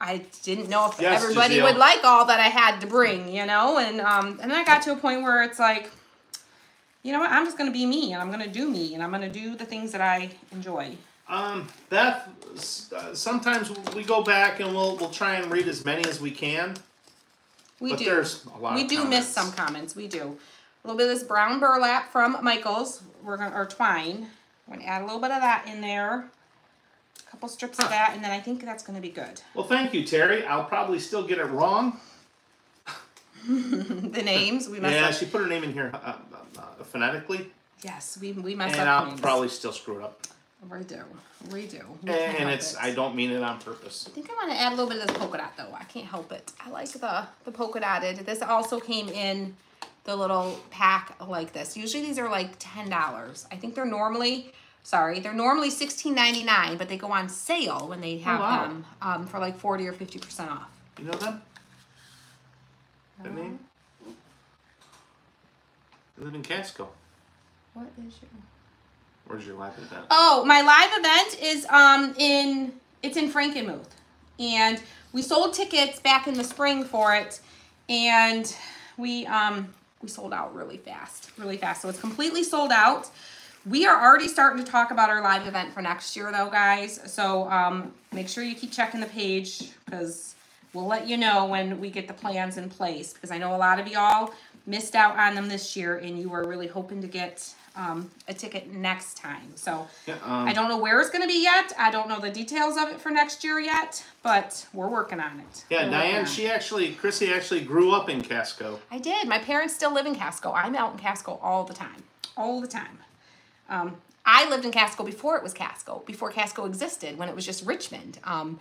I didn't know if Yes, everybody Giselle. would like all that I had to bring, you know, and um, and then I got to a point where it's like, you know what, I'm just gonna be me, and I'm gonna do me, and I'm gonna do the things that I enjoy. Um, Beth, uh, sometimes we go back and we'll we'll try and read as many as we can. We do. there's a lot. we do miss some comments. We do. A little bit of this brown burlap from Michaels. We're gonna or twine. We're gonna add a little bit of that in there. A couple strips of that, and then I think that's gonna be good. Well, thank you, Terry. I'll probably still get it wrong. the names we mess Yeah, up. she put her name in here uh, uh, uh, phonetically, Yes, we we mess and up I'll names. probably still screw it up. We do. We do. We And it's it. I don't mean it on purpose. I think I want to add a little bit of this polka dot though. I can't help it. I like the the polka dotted. This also came in the little pack like this. Usually these are like ten dollars. I think they're normally sorry they're normally sixteen ninety nine, but they go on sale when they have wow. them um, for like forty or fifty percent off. You know that? That name? I live in Casco. What is your? Where's your live event? Oh, my live event is um in it's in Frankenmuth, and we sold tickets back in the spring for it, and we um we sold out really fast, really fast. So it's completely sold out. We are already starting to talk about our live event for next year though, guys. So um, make sure you keep checking the page because we'll let you know when we get the plans in place because I know a lot of y'all missed out on them this year and you were really hoping to get um, a ticket next time. So Yeah, um, I don't know where it's going to be yet. I don't know the details of it for next year yet, but we're working on it. yeah, We're Diane, she actually, Chrissy actually grew up in Casco. I did. My parents still live in Casco. I'm out in Casco all the time. All the time. Um, I lived in Casco before it was Casco, before Casco existed, when it was just Richmond. Um,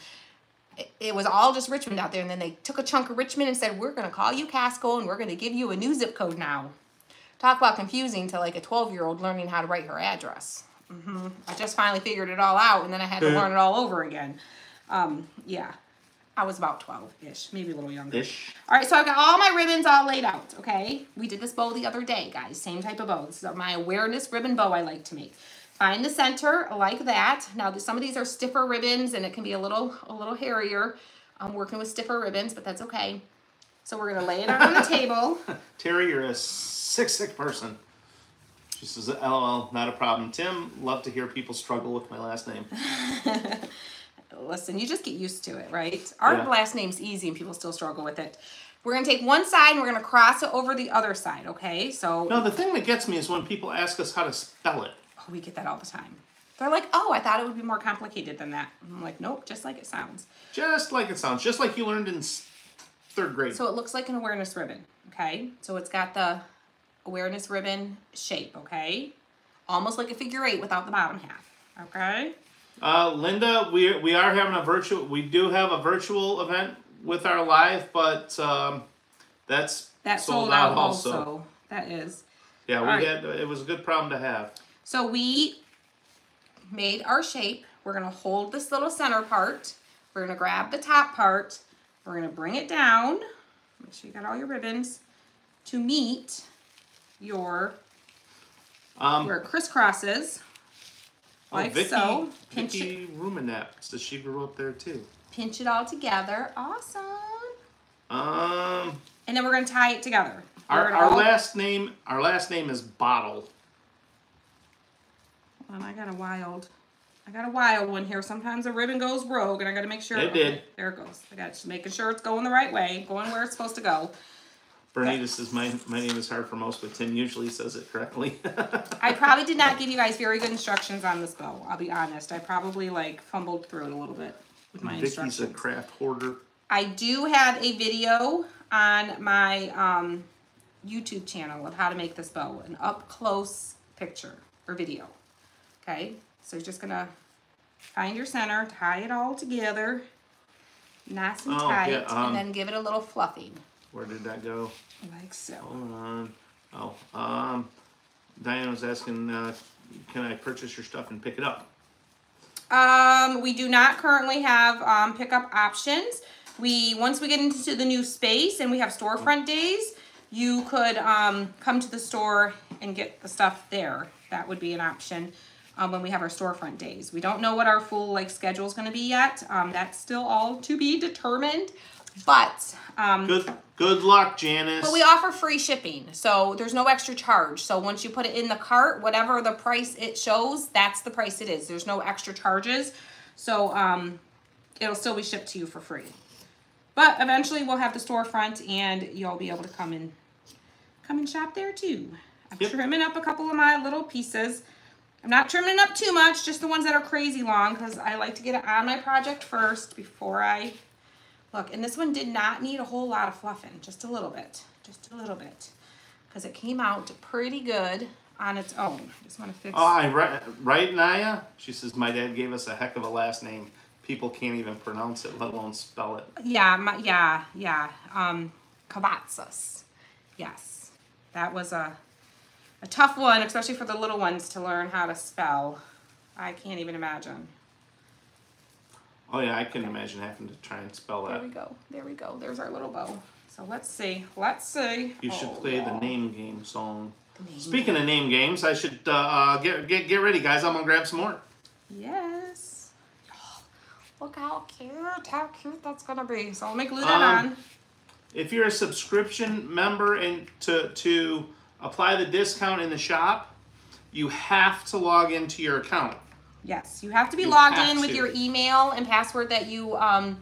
it, it was all just Richmond out there, and then they took a chunk of Richmond and said, We're going to call you Casco, and we're going to give you a new zip code now. Talk about confusing to like a 12 year old learning how to write her address. hmm I just finally figured it all out, and then I had to learn it all over again. Um, yeah. I was about 12 ish, maybe a little younger. Ish. All right, so I've got all my ribbons all laid out, okay? We did this bow the other day, guys. Same type of bow. This is my awareness ribbon bow I like to make. Find the center like that. Now, some of these are stiffer ribbons, and it can be a little a little hairier. I'm working with stiffer ribbons, but that's okay. So we're gonna lay it out on the table. Terry, you're a sick, sick person. She says, LOL, not a problem. Tim, love to hear people struggle with my last name. Listen, you just get used to it, right? Our Yeah. last name's easy, and people still struggle with it. We're gonna take one side and we're gonna cross it over the other side, okay? So No, the thing that gets me is when people ask us how to spell it. Oh, we get that all the time. They're like, oh, I thought it would be more complicated than that. I'm like, nope, just like it sounds. Just like it sounds, just like you learned in third grade. So it looks like an awareness ribbon, okay? So it's got the awareness ribbon shape, okay? Almost like a figure eight without the bottom half, okay? Uh, Linda, we we are having a virtual. We do have a virtual event with our live, but um, that's That sold, out, also. That is. Yeah, we Alright. had. It was a good problem to have. So we made our shape. We're gonna hold this little center part. We're gonna grab the top part. We're gonna bring it down. Make sure you got all your ribbons to meet your Um, where it crisscrosses. Oh, like Vicky, so. Pinch Vicky Rumenap says she grew up there too. Pinch it all together. Awesome. Um, And then we're gonna tie it together. our, our last name our last name is Bottle. Hold on, I got a wild. I got a wild one here. Sometimes a ribbon goes rogue, and I got to make sure. It did. There it goes. I got just making sure it's going the right way, going where it's supposed to go. Bernita says my my name is hard for most, but Tim usually says it correctly. I probably did not give you guys very good instructions on this bow. I'll be honest. I probably like fumbled through it a little bit with my Vicky's a craft hoarder. I do have a video on my um, YouTube channel of how to make this bow, an up close picture or video. Okay, so you're just gonna find your center, tie it all together, nice and Oh, tight, yeah, um, and then give it a little fluffing, Where did that go? Like so. Hold on. Oh, um, Diana was asking, uh, can I purchase your stuff and pick it up? Um, we do not currently have um, pickup options. We once we get into the new space and we have storefront days, you could um, come to the store and get the stuff there. That would be an option um, when we have our storefront days. We don't know what our full like schedule is going to be yet. Um, that's still all to be determined. But um, Good, good luck, Janice. but we offer free shipping, so there's no extra charge. So once you put it in the cart, whatever the price it shows, that's the price it is. There's no extra charges. So um, it'll still be shipped to you for free. But eventually we'll have the storefront and you'll be able to come and come and shop there too. I'm Yep. trimming up a couple of my little pieces. I'm not trimming up too much, just the ones that are crazy long because I like to get it on my project first before I Look, and this one did not need a whole lot of fluffing, just a little bit, just a little bit, because it came out pretty good on its own. I Just want to fix. Oh, I right, right, Naya. She says my dad gave us a heck of a last name. People can't even pronounce it, let alone spell it. Yeah, my, yeah, yeah. Um, Kavatsas. Yes, that was a a tough one, especially for the little ones to learn how to spell. I can't even imagine. Oh yeah, I can imagine having to try and spell There that. There we go. There we go. There's our little bow. So let's see. Let's see. You should Oh, play yeah. the name game song. Name Speaking of name games, I should uh, uh, get get get ready, guys. I'm gonna grab some more. Yes. Oh, look how cute, how cute that's gonna be. So let me glue that Um, on. if you're a subscription member and to to apply the discount in the shop, you have to log into your account. Yes, you have to be You logged in with to. your email and password that you um,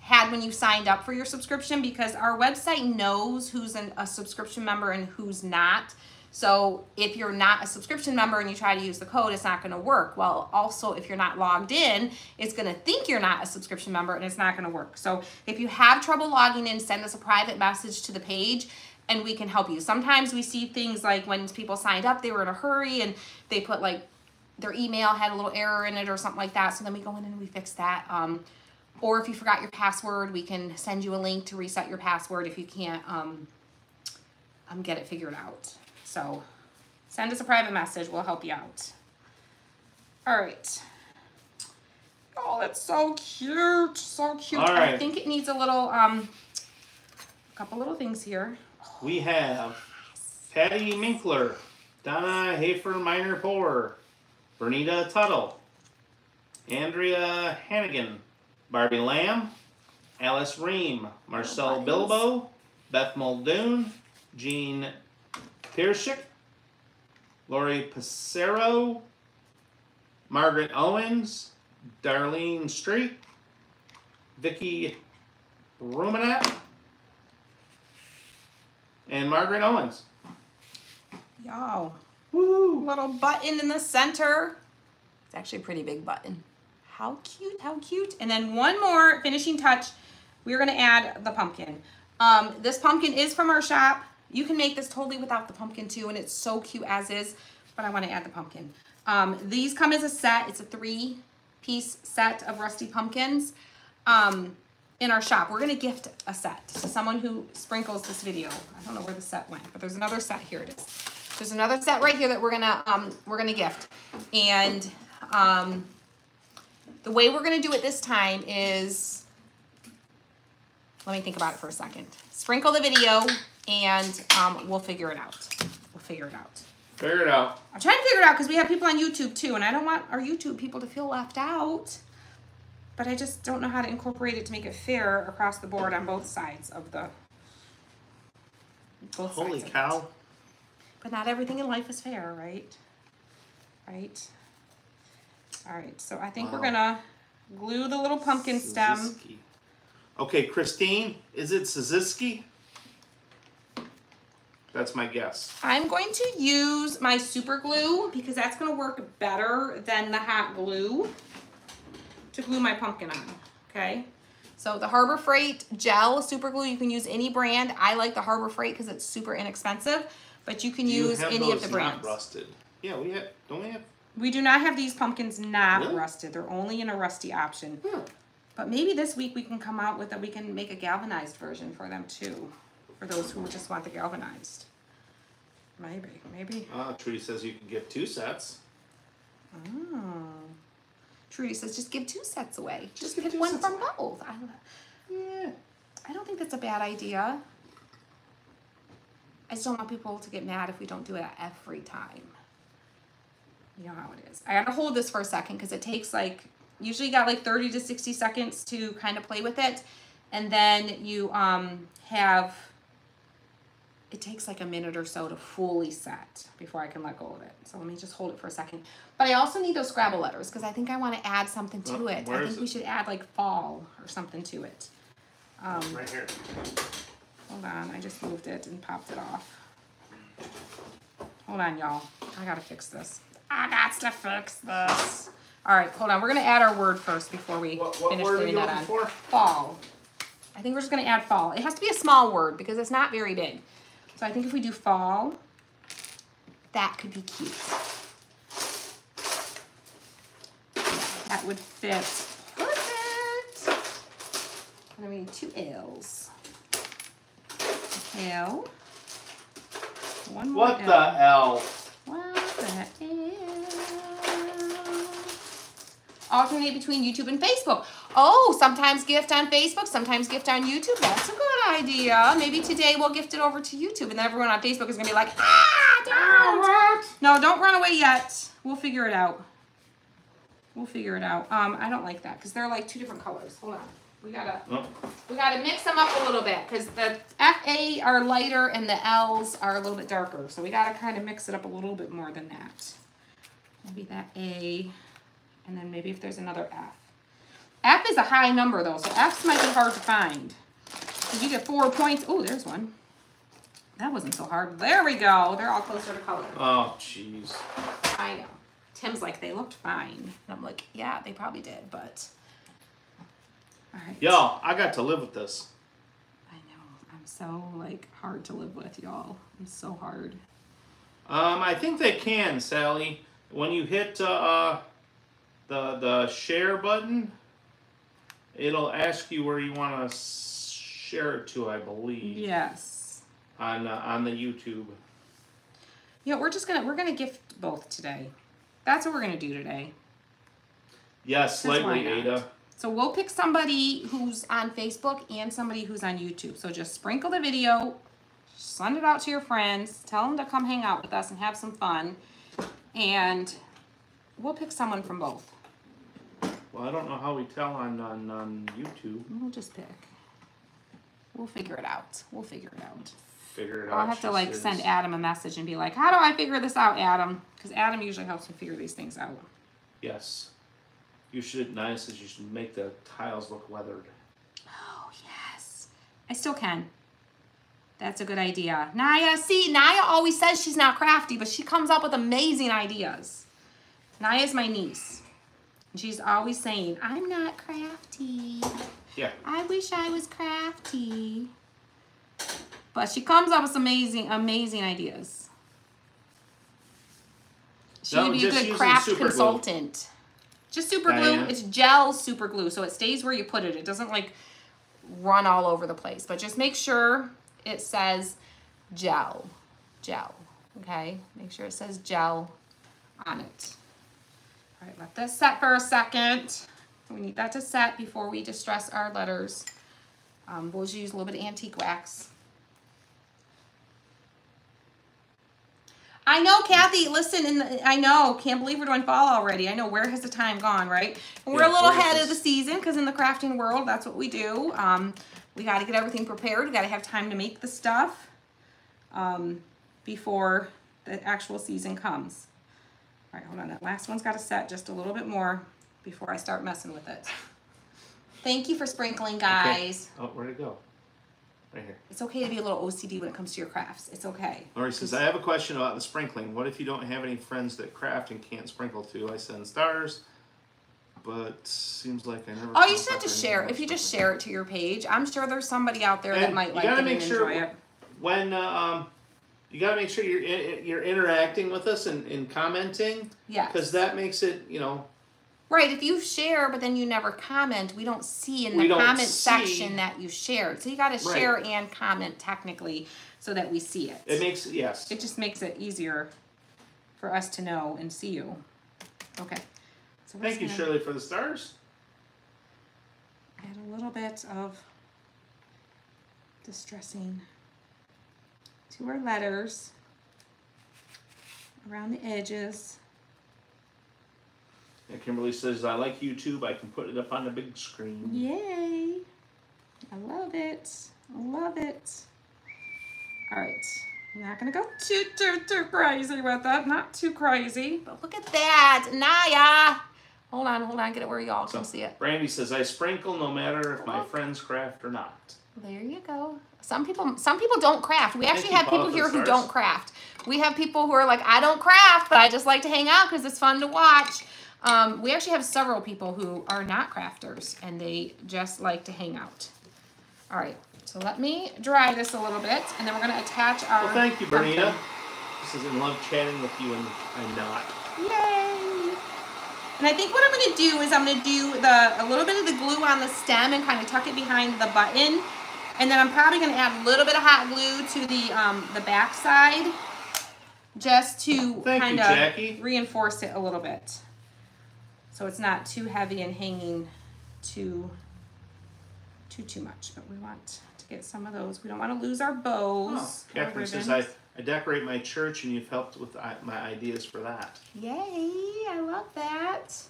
had when you signed up for your subscription because our website knows who's an, a subscription member and who's not. So if you're not a subscription member and you try to use the code, it's not going to work. Well, also if you're not logged in, it's going to think you're not a subscription member and it's not going to work. So if you have trouble logging in, send us a private message to the page and we can help you. Sometimes we see things like when people signed up, they were in a hurry and they put like their email had a little error in it or something like that. So then we go in and we fix that. Um, or if you forgot your password, we can send you a link to reset your password if you can't um, um, get it figured out. So send us a private message. We'll help you out. All right. Oh, that's so cute. So cute. I think it needs a little, um, a couple little things here. We have Patty Minkler, Donna Hafer Minor Poor, Bernita Tuttle, Andrea Hannigan, Barbie Lamb, Alice Ream, Marcel nice. Bilbo, Beth Muldoon, Jean Pierschick, Lori Passero, Margaret Owens, Darlene Street, Vicki Ruminat, and Margaret Owens. Yo. Woo! little button in the center. It's actually a pretty big button. How cute, how cute. And then one more finishing touch. We're gonna add the pumpkin. Um, this pumpkin is from our shop. You can make this totally without the pumpkin too, and it's so cute as is, but I wanna add the pumpkin. Um, these come as a set. It's a three piece set of rusty pumpkins. Um, in our shop, we're gonna gift a set to someone who sprinkles this video. I don't know where the set went, but there's another set, here it is. There's another set right here that we're gonna um, we're gonna gift, and um, the way we're gonna do it this time is, let me think about it for a second. Sprinkle the video, and um, we'll figure it out. We'll figure it out. Figure it out. I'm trying to figure it out because we have people on YouTube too, and I don't want our YouTube people to feel left out. But I just don't know how to incorporate it to make it fair across the board on both sides of the. Both Holy sides of it. cow. But not everything in life is fair, right? Right? All right, so I think we're gonna glue the little pumpkin stem. Okay, Christine, is it Suzuki? That's my guess. I'm going to use my super glue because that's gonna work better than the hot glue to glue my pumpkin on, okay? So the Harbor Freight gel super glue, you can use any brand. I like the Harbor Freight because it's super inexpensive, but you can Do use have any of the not brands. rusted. Yeah, we have. Don't we have? We do not have these pumpkins not Really? rusted. They're only in a rusty option. Hmm. But maybe this week we can come out with that. We can make a galvanized version for them too, for those who just want the galvanized. Maybe, maybe. Uh, Trudy says you can get two sets. Oh. Trudy says just give two sets away. Just, give pick one from both. I, Yeah. I don't think that's a bad idea. I just don't want people to get mad if we don't do it every time. You know how it is. I gotta hold this for a second because it takes like, usually you got like 30 to 60 seconds to kind of play with it. And then you um, have, it takes like a minute or so to fully set before I can let go of it. So let me just hold it for a second. But I also need those Scrabble letters because I think I want to add something to Oh, it. I think we should add like fall or something to it. Um, Right here. Hold on, I just moved it and popped it off. Hold on, y'all. I gotta fix this. I got to fix this. All right, hold on. We're gonna add our word first before we What, what finish you that on. for? Fall. I think we're just gonna add fall. It has to be a small word because it's not very big. So I think if we do fall, that could be cute. That would fit perfect. And then we need two L's. L. One more What L. the L? What the L? Alternate between YouTube and Facebook. Oh, sometimes gift on Facebook, sometimes gift on YouTube. That's a good idea. Maybe today we'll gift it over to YouTube, and then everyone on Facebook is gonna be like, ah, don't. No, don't run away yet. We'll figure it out. We'll figure it out. Um, I don't like that because they're like two different colors. Hold on. We gotta Oh, we gotta mix them up a little bit because the FA are lighter and the L's are a little bit darker. So we gotta kind of mix it up a little bit more than that. Maybe that A, and then maybe if there's another F. F is a high number though, so F's might be hard to find. You get four points, oh, there's one. That wasn't so hard. There we go. They're all closer to color. oh, jeez. I know. Tim's like, they looked fine. And I'm like, yeah, they probably did, but. All right. Y'all, I got to live with this. I know. I'm so like hard to live with, y'all. I'm so hard. Um, I think they can, Sally. When you hit uh, uh, the the share button, it'll ask you where you want to share it to. I believe Yes. on uh, on the YouTube. Yeah, we're just gonna we're gonna gift both today. That's what we're gonna do today. Yes, slightly? Ada. So we'll pick somebody who's on Facebook and somebody who's on YouTube. So just sprinkle the video, send it out to your friends, tell them to come hang out with us and have some fun, and we'll pick someone from both. Well, I don't know how we tell on on, on YouTube. We'll just pick. We'll figure it out. We'll figure it out. Figure it out. I'll have to like says. send Adam a message and be like, "How do I figure this out, Adam?" Because Adam usually helps me figure these things out. Yes. You should. Naya says you should make the tiles look weathered. Oh yes, I still can. That's a good idea. Naya, see, Naya always says she's not crafty, but she comes up with amazing ideas. Naya's my niece. And she's always saying, I'm not crafty. Yeah. I wish I was crafty. But she comes up with some amazing, amazing ideas. She would be a good craft consultant. glue. Just super glue. It's gel super glue, so it stays where you put it. It doesn't like run all over the place. But just make sure it says gel. Gel. Okay? Make sure it says gel on it. All right, let this set for a second. We need that to set before we distress our letters. Um, we'll just use a little bit of antique wax. I know, Kathy. Listen, in the, I know. Can't believe we're doing fall already. I know. Where has the time gone, right? And we're Yeah, a little ahead of the season because in the crafting world, that's what we do. Um, we got to get everything prepared. We got to have time to make the stuff um, before the actual season comes. All right, hold on. That last one's got to set just a little bit more before I start messing with it. Thank you for sprinkling, guys. Oh, where'd it go? Right here. It's okay to be a little OCD when it comes to your crafts. It's okay. Lori says, I have a question about the sprinkling. What if you don't have any friends that craft and can't sprinkle to? I send stars, but seems like I never. Oh, you just have to share. If you just share it to your page, I'm sure there's somebody out there that And might you like it make and sure enjoy it. when uh, um, you gotta make sure you're you're interacting with us and, and commenting Yeah. because that makes it you know Right, if you share but then you never comment, we don't see in the comment see- section that you shared. So you got to Right. share and comment technically so that we see it. it makes yes. It just makes it easier for us to know and see you. Okay. So Thank you, Shirley, for the stars. Add a little bit of distressing to our letters around the edges. And Kimberly says, I like YouTube. I can put it up on the big screen. Yay! I love it. I love it. All right. I'm not gonna go too too too crazy with that. Not too crazy. But look at that, Naya. Hold on, hold on. Get it where y'all can see it. Brandy says, I sprinkle no matter if my friends craft or not. There you go. Some people, some people don't craft. We actually have people here who don't craft. We have people who are like, I don't craft, but I just like to hang out because it's fun to watch. Um, we actually have several people who are not crafters and they just like to hang out. All right, so let me dry this a little bit, and then we're gonna attach our. Well, thank you. Bernita. This is in love chatting with you, and I'm not. Yay! And I think what I'm going to do is I'm going to do the a little bit of the glue on the stem and kind of tuck it behind the button. And then I'm probably going to add a little bit of hot glue to the um, the back side just to kind of reinforce it a little bit. So it's not too heavy and hanging too too too much, but we want to get some of those. We don't want to lose our bows. Oh, Catherine says, I. I decorate my church, and you've helped with uh, my ideas for that. Yay, I love that.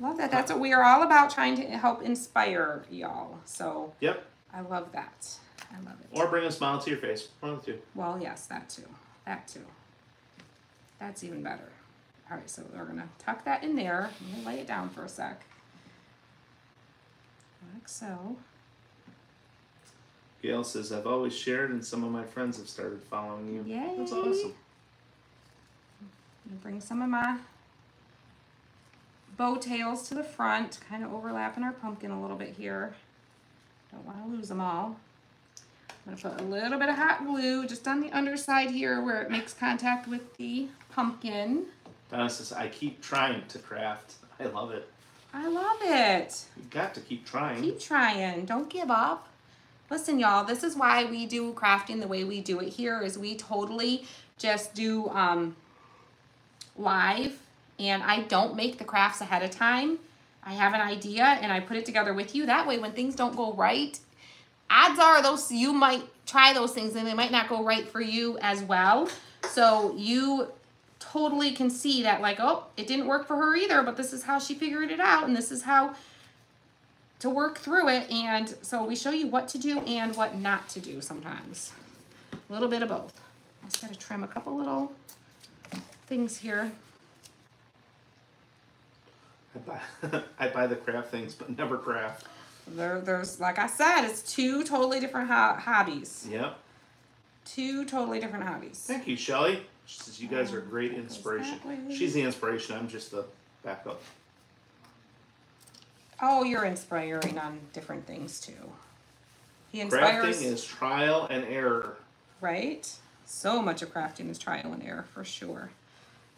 Love that. That's what we are all about trying to help inspire y'all. So Yep. I love that. I love it. Or bring a smile to your face. One of the two. Well, yes, that too. That too. That's even better. All right, so we're gonna tuck that in there. I'm gonna lay it down for a sec. Like so. Gail says, I've always shared and some of my friends have started following you. Yay. That's awesome. I'm bring some of my bow tails to the front, kind of overlapping our pumpkin a little bit here. Don't want to lose them all. I'm gonna put a little bit of hot glue just on the underside here where it makes contact with the pumpkin. Donna says, I keep trying to craft. I love it. I love it. You got to keep trying. Keep trying. Don't give up. Listen, y'all, this is why we do crafting the way we do it here is we totally just do um, live and I don't make the crafts ahead of time. I have an idea and I put it together with you. That way when things don't go right, odds are those you might try those things and they might not go right for you as well. So you totally can see that like, oh, it didn't work for her either, but this is how she figured it out and this is how to work through it. And so we show you what to do and what not to do sometimes. A little bit of both. I just gotta trim a couple little things here. I buy, I buy the craft things, but never craft. There, there's, like I said, it's two totally different ho hobbies. Yep. Two totally different hobbies. Thank you, Shelly. She says, You guys are a great inspiration. She's the inspiration. I'm just the backup. Oh, you're inspiring on different things too. He inspires, Crafting is trial and error. right? So much of crafting is trial and error for sure.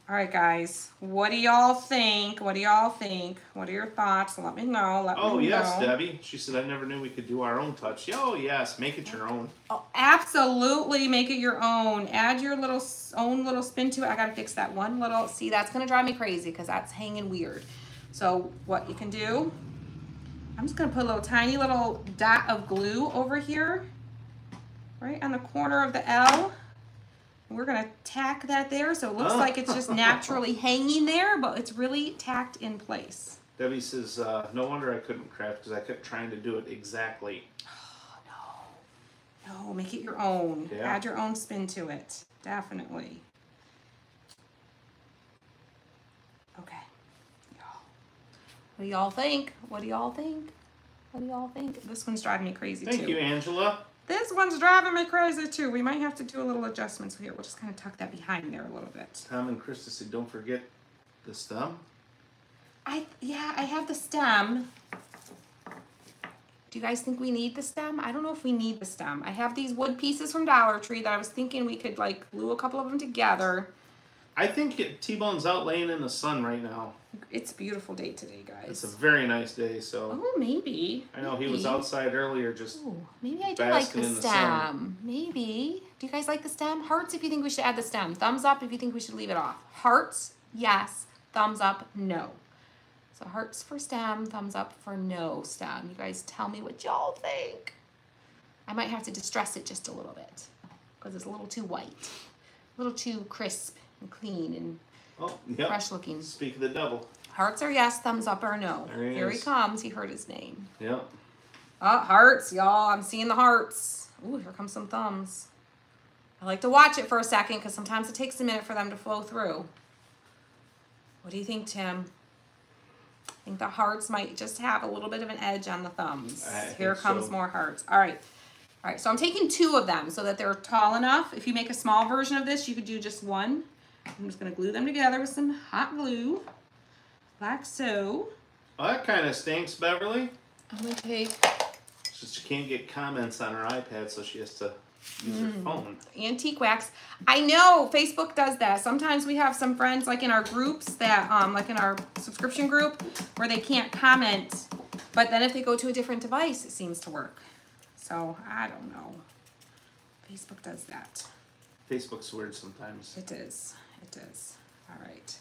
All right, guys, what do y'all think? What do y'all think? What are your thoughts? Let me know. Let Oh, me yes, know. Debbie. She said, I never knew we could do our own touch. Oh, yes. Make it your own. Oh, absolutely make it your own. Add your little own little spin to it. I gotta fix that one little, see that's gonna drive me crazy because that's hanging weird. So what you can do, I'm just gonna put a little tiny little dot of glue over here, right on the corner of the L. We're gonna tack that there so it looks Oh. like it's just naturally hanging there, but it's really tacked in place. Debbie says, uh, No wonder I couldn't craft because I kept trying to do it exactly. No, No, make it your own. Yeah. Add your own spin to it. Definitely. Okay. What do y'all think? What do y'all think? What do y'all think? This one's driving me crazy Thank too. you, Angela. This one's driving me crazy too. We might have to do a little adjustments here. We'll just kind of tuck that behind there a little bit. Tom and Krista said, Don't forget the stem. I yeah, I have the stem. Do you guys think we need the stem? I don't know if we need the stem. I have these wood pieces from Dollar Tree that I was thinking we could like glue a couple of them together. I think T-Bone's out laying in the sun right now. It's a beautiful day today, guys. It's a very nice day, so oh, maybe. I know he was outside earlier just Ooh, maybe I do like the in the maybe. Do you guys like the stem? Hearts if you think we should add the stem. Thumbs up if you think we should leave it off. Hearts, yes. Thumbs up, no. So hearts for stem, thumbs up for no stem. You guys tell me what y'all think. I might have to distress it just a little bit because it's a little too white, a little too crisp and clean and Oh, yep. fresh looking. Speak of the devil. Hearts are yes, thumbs up or no. There he Here he comes. He heard his name. Yep. Oh, hearts, y'all. I'm seeing the hearts. Ooh, here comes some thumbs. I like to watch it for a second because sometimes it takes a minute for them to flow through. What do you think, Tim? I think the hearts might just have a little bit of an edge on the thumbs. I Here comes so. more hearts. All right. All right, so I'm taking two of them so that they're tall enough. If you make a small version of this, you could do just one. I'm just gonna glue them together with some hot glue, like so. Well, that kind of stinks, Beverly. I'm gonna take she can't get comments on her iPad, so she has to use her Mm. phone. antique wax. I know Facebook does that. Sometimes we have some friends like in our groups that um like in our subscription group where they can't comment, but then if they go to a different device, it seems to work. So I don't know. Facebook does that. Facebook's weird sometimes. It is. It is. All right.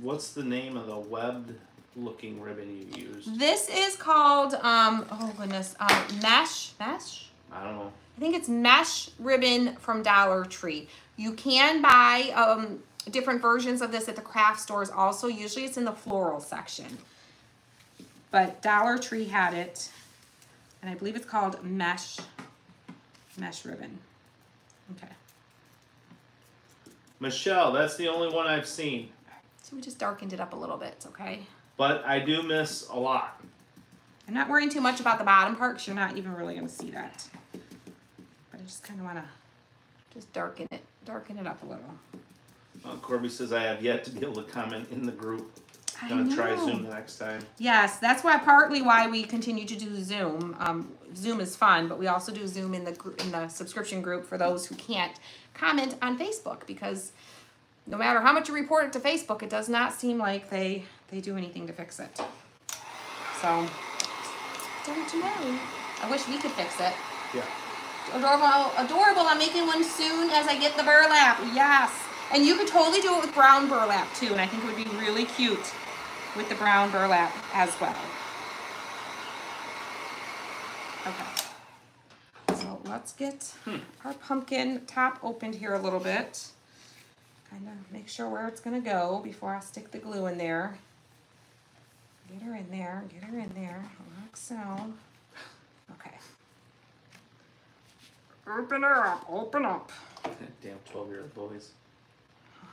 What's the name of the webbed looking ribbon you used? This is called um oh goodness um mesh mesh. I don't know. I think it's mesh ribbon from Dollar Tree. You can buy um different versions of this at the craft stores also. Usually it's in the floral section. But Dollar Tree had it. And I believe it's called mesh, mesh ribbon. Okay. Michelle, that's the only one I've seen. So we just darkened it up a little bit, it's okay? But I do miss a lot. I'm not worrying too much about the bottom part because you're not even really going to see that. But I just kind of want to just darken it, darken it up a little. Uh, Corby says I have yet to be able to comment in the group. I'm Gonna try. Zoom the next time. Yes, that's why partly why we continue to do Zoom. Um, Zoom is fun, but we also do Zoom in the in the subscription group for those who can't comment on Facebook because no matter how much you report it to Facebook, it does not seem like they they do anything to fix it. So, don't you know? I wish we could fix it. Yeah. Adorable, adorable. I'm making one soon as I get the burlap. Yes. And you could totally do it with brown burlap too, and I think it would be really cute with the brown burlap as well. Okay. Let's get hmm. our pumpkin top opened here a little bit. Kind of make sure where it's gonna go before I stick the glue in there. Get her in there, get her in there, like so. Okay. Open her up, open up. Damn 12 year old boys.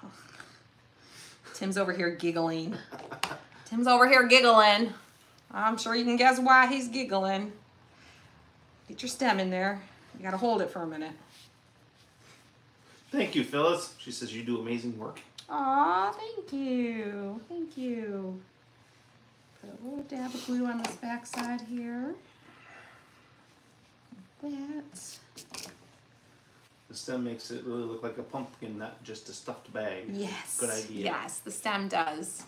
Tim's over here giggling. Tim's over here giggling. I'm sure you can guess why he's giggling. Get your stem in there. You gotta hold it for a minute. Thank you, Phyllis. She says you do amazing work. Aw, thank you. Thank you. Put a little dab of glue on this back side here. Like that. The stem makes it really look like a pumpkin, not just a stuffed bag. Yes. Good idea. Yes, the stem does.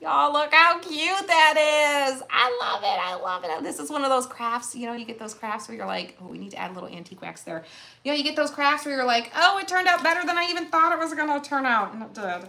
Y'all look how cute that is. I love it. I love it. This is one of those crafts, you know, you get those crafts where you're like, oh, we need to add a little antique wax there. You know, you get those crafts where you're like, oh, it turned out better than I even thought it was going to turn out. And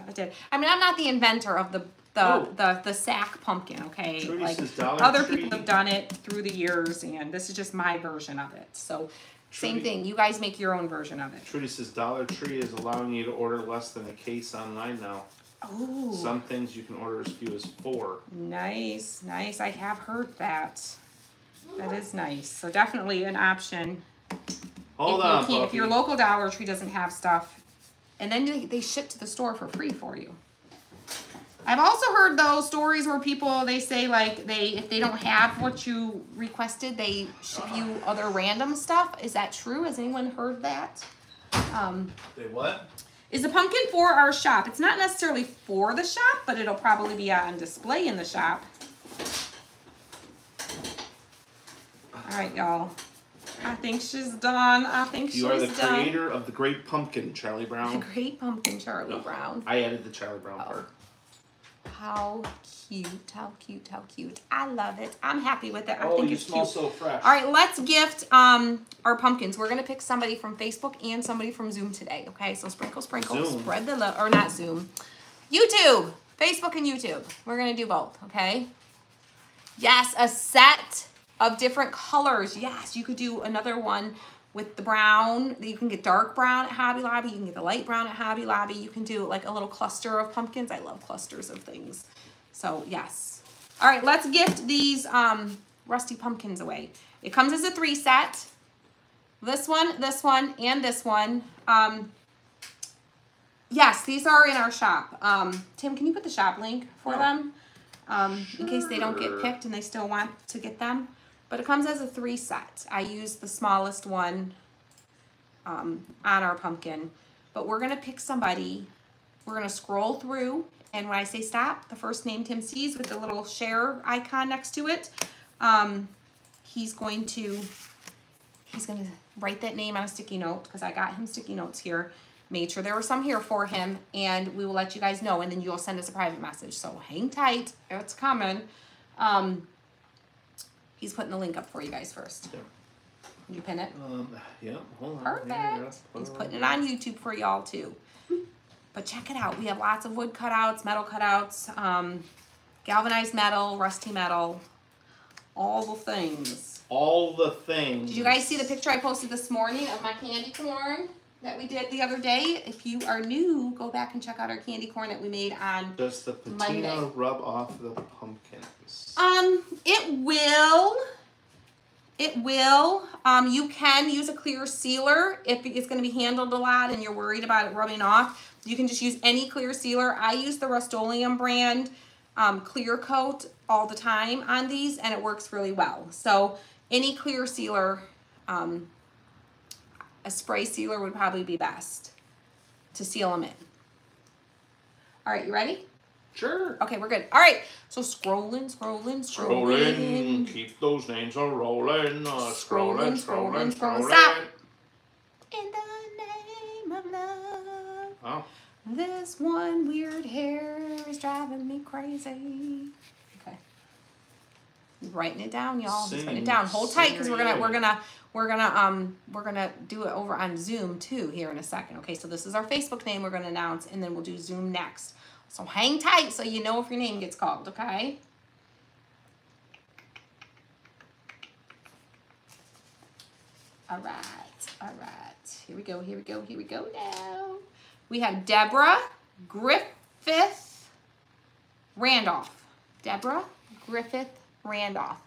it did. I mean, I'm not the inventor of the the, Oh. the, the sack pumpkin, okay? Trudy like other Tree- people have done it through the years, and this is just my version of it. So same thing. You guys make your own version of it. Trudy says Dollar Tree is allowing you to order less than a case online now. Oh. Some things you can order as few as four. Nice, nice. I have heard that. That is nice. So definitely an option. Hold if on, you can't, if your local Dollar Tree doesn't have stuff, and then they, they ship to the store for free for you. I've also heard those stories where people they say like they if they don't have what you requested, they ship you other random stuff. Is that true? Has anyone heard that? Um, They what? Is the pumpkin for our shop? It's not necessarily for the shop, but it'll probably be on display in the shop. All right, y'all. I think she's done. I think You she's done. You are the done. creator of the Great Pumpkin, Charlie Brown. The great pumpkin Charlie No, Brown. I added the Charlie Brown Oh. part. How cute, how cute, how cute. I love it. I'm happy with it. I oh, think you it's smell cute. so fresh. All right, let's gift um our pumpkins. We're gonna pick somebody from Facebook and somebody from Zoom today. Okay, so sprinkle, sprinkle, Zoom. spread the love, or not Zoom, YouTube, Facebook and YouTube. We're gonna do both. Okay. Yes, a set of different colors. Yes, you could do another one with the brown. You can get dark brown at Hobby Lobby. You can get the light brown at Hobby Lobby. You can do like a little cluster of pumpkins. I love clusters of things. So yes. All right, let's gift these um, rusty pumpkins away. It comes as a three set. This one, this one, and this one. Um, yes, these are in our shop. Um, Tim, can you put the shop link for them? Um, in case they don't get picked and they still want to get them. But it comes as a three set. I used the smallest one um, on our pumpkin. But we're gonna pick somebody. We're gonna scroll through, and when I say stop, the first name Tim sees with the little share icon next to it, um, he's going to he's gonna write that name on a sticky note because I got him sticky notes here. Made sure there were some here for him, and we will let you guys know, and then you'll send us a private message. So hang tight, it's coming. Um, he's putting the link up for you guys first. Yeah. Did you pin it? Um, yeah, hold on. Perfect. Yeah. He's putting it on YouTube for y'all too. But check it out. We have lots of wood cutouts, metal cutouts, um, galvanized metal, rusty metal, all the things. All the things. Did you guys see the picture I posted this morning of my candy corn? That we did the other day. If you are new, go back and check out our candy corn that we made on. Does the patina Monday. rub off the pumpkins? Um, it will. It will. Um, you can use a clear sealer if it's going to be handled a lot and you're worried about it rubbing off. You can just use any clear sealer. I use the Rust-Oleum brand um, clear coat all the time on these and it works really well. So any clear sealer, um, a spray sealer would probably be best to seal them in. All right, you ready? Sure. Okay, we're good. All right, so scrolling, scrolling, scrolling. Scrolling, keep those names a rolling. Uh, Scrolling, scrolling, scrolling, scrolling, scrolling. scrolling. Stop. In the name of love, Oh, this one weird hair is driving me crazy. Writing it down, y'all. Just writing it down. Hold tight, because we're gonna we're gonna we're gonna um we're gonna do it over on Zoom too here in a second. Okay, so this is our Facebook name we're gonna announce, and then we'll do Zoom next. So hang tight so you know if your name gets called. Okay. All right, all right. Here we go, here we go, here we go now. We have Deborah Griffith Randolph. Deborah Griffith Randolph.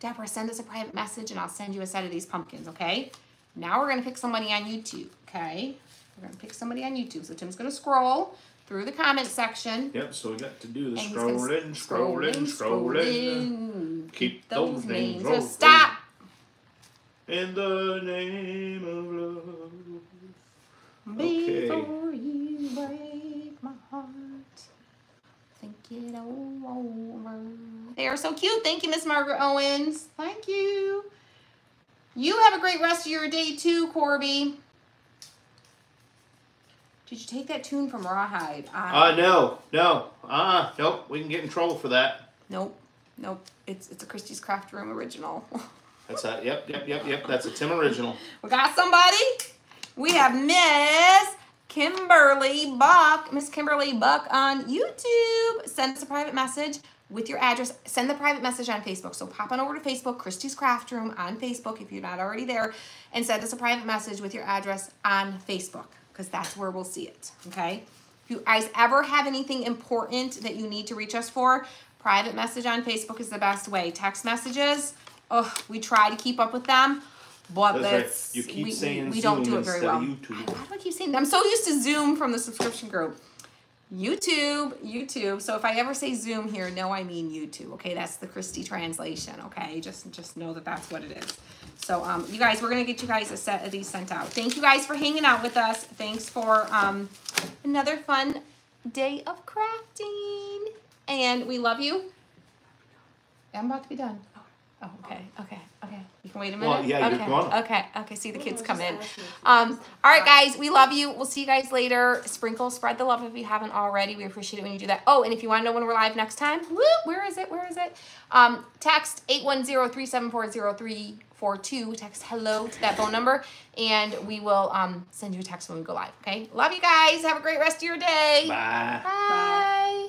Deborah, send us a private message and I'll send you a set of these pumpkins, okay? Now we're gonna pick somebody on YouTube, okay? We're gonna pick somebody on YouTube. So Tim's gonna scroll through the comment section. yep. So we got to do the and he's gonna scrolling, scrolling, scrolling. Keep those names So rolling. stop. In the name of love. Okay. You break my heart, over. They are so cute. Thank you, Miss Margaret Owens. Thank you. You have a great rest of your day too, Corby. Did you take that tune from Rawhide? I- Uh, no, no. Uh, nope. We can get in trouble for that. nope, nope. It's it's a Kristy's Craft Room original. That's that. Yep, yep, yep, yep. That's a Tim original. We got somebody. We have Miss Kimberly Buck. Miss Kimberly Buck on YouTube. Send us a private message with your address. Send the private message on Facebook. So pop on over to Facebook, Kristy's Craft Room on Facebook if you're not already there, and send us a private message with your address on Facebook because that's where we'll see it. Okay. If you guys ever have anything important that you need to reach us for, private message on Facebook is the best way. Text messages, oh, we try to keep up with them, but That's right. You keep we, we- saying we don't do it very well. YouTube. Why do I keep saying that? I'm so used to Zoom from the subscription group. YouTube, YouTube. So if I ever say Zoom here, no, I mean YouTube. Okay, that's the Kristy translation. Okay, just just know that that's what it is. So um, you guys, we're gonna get you guys a set of these sent out. Thank you guys for hanging out with us. Thanks for um, another fun day of crafting, and we love you. I'm about to be done. Oh, okay, okay, okay. You can wait a minute. Well, yeah, you're okay, gonna. okay, okay. See the kids come in. Um, all right, guys, we love you. We'll see you guys later. Sprinkle, spread the love if you haven't already. We appreciate it when you do that. Oh, and if you want to know when we're live next time, woo, where is it? Where is it? Um, text 810-374-0342. Text hello to that phone number, and we will um, send you a text when we go live. Okay? Love you guys. Have a great rest of your day. Bye. Bye.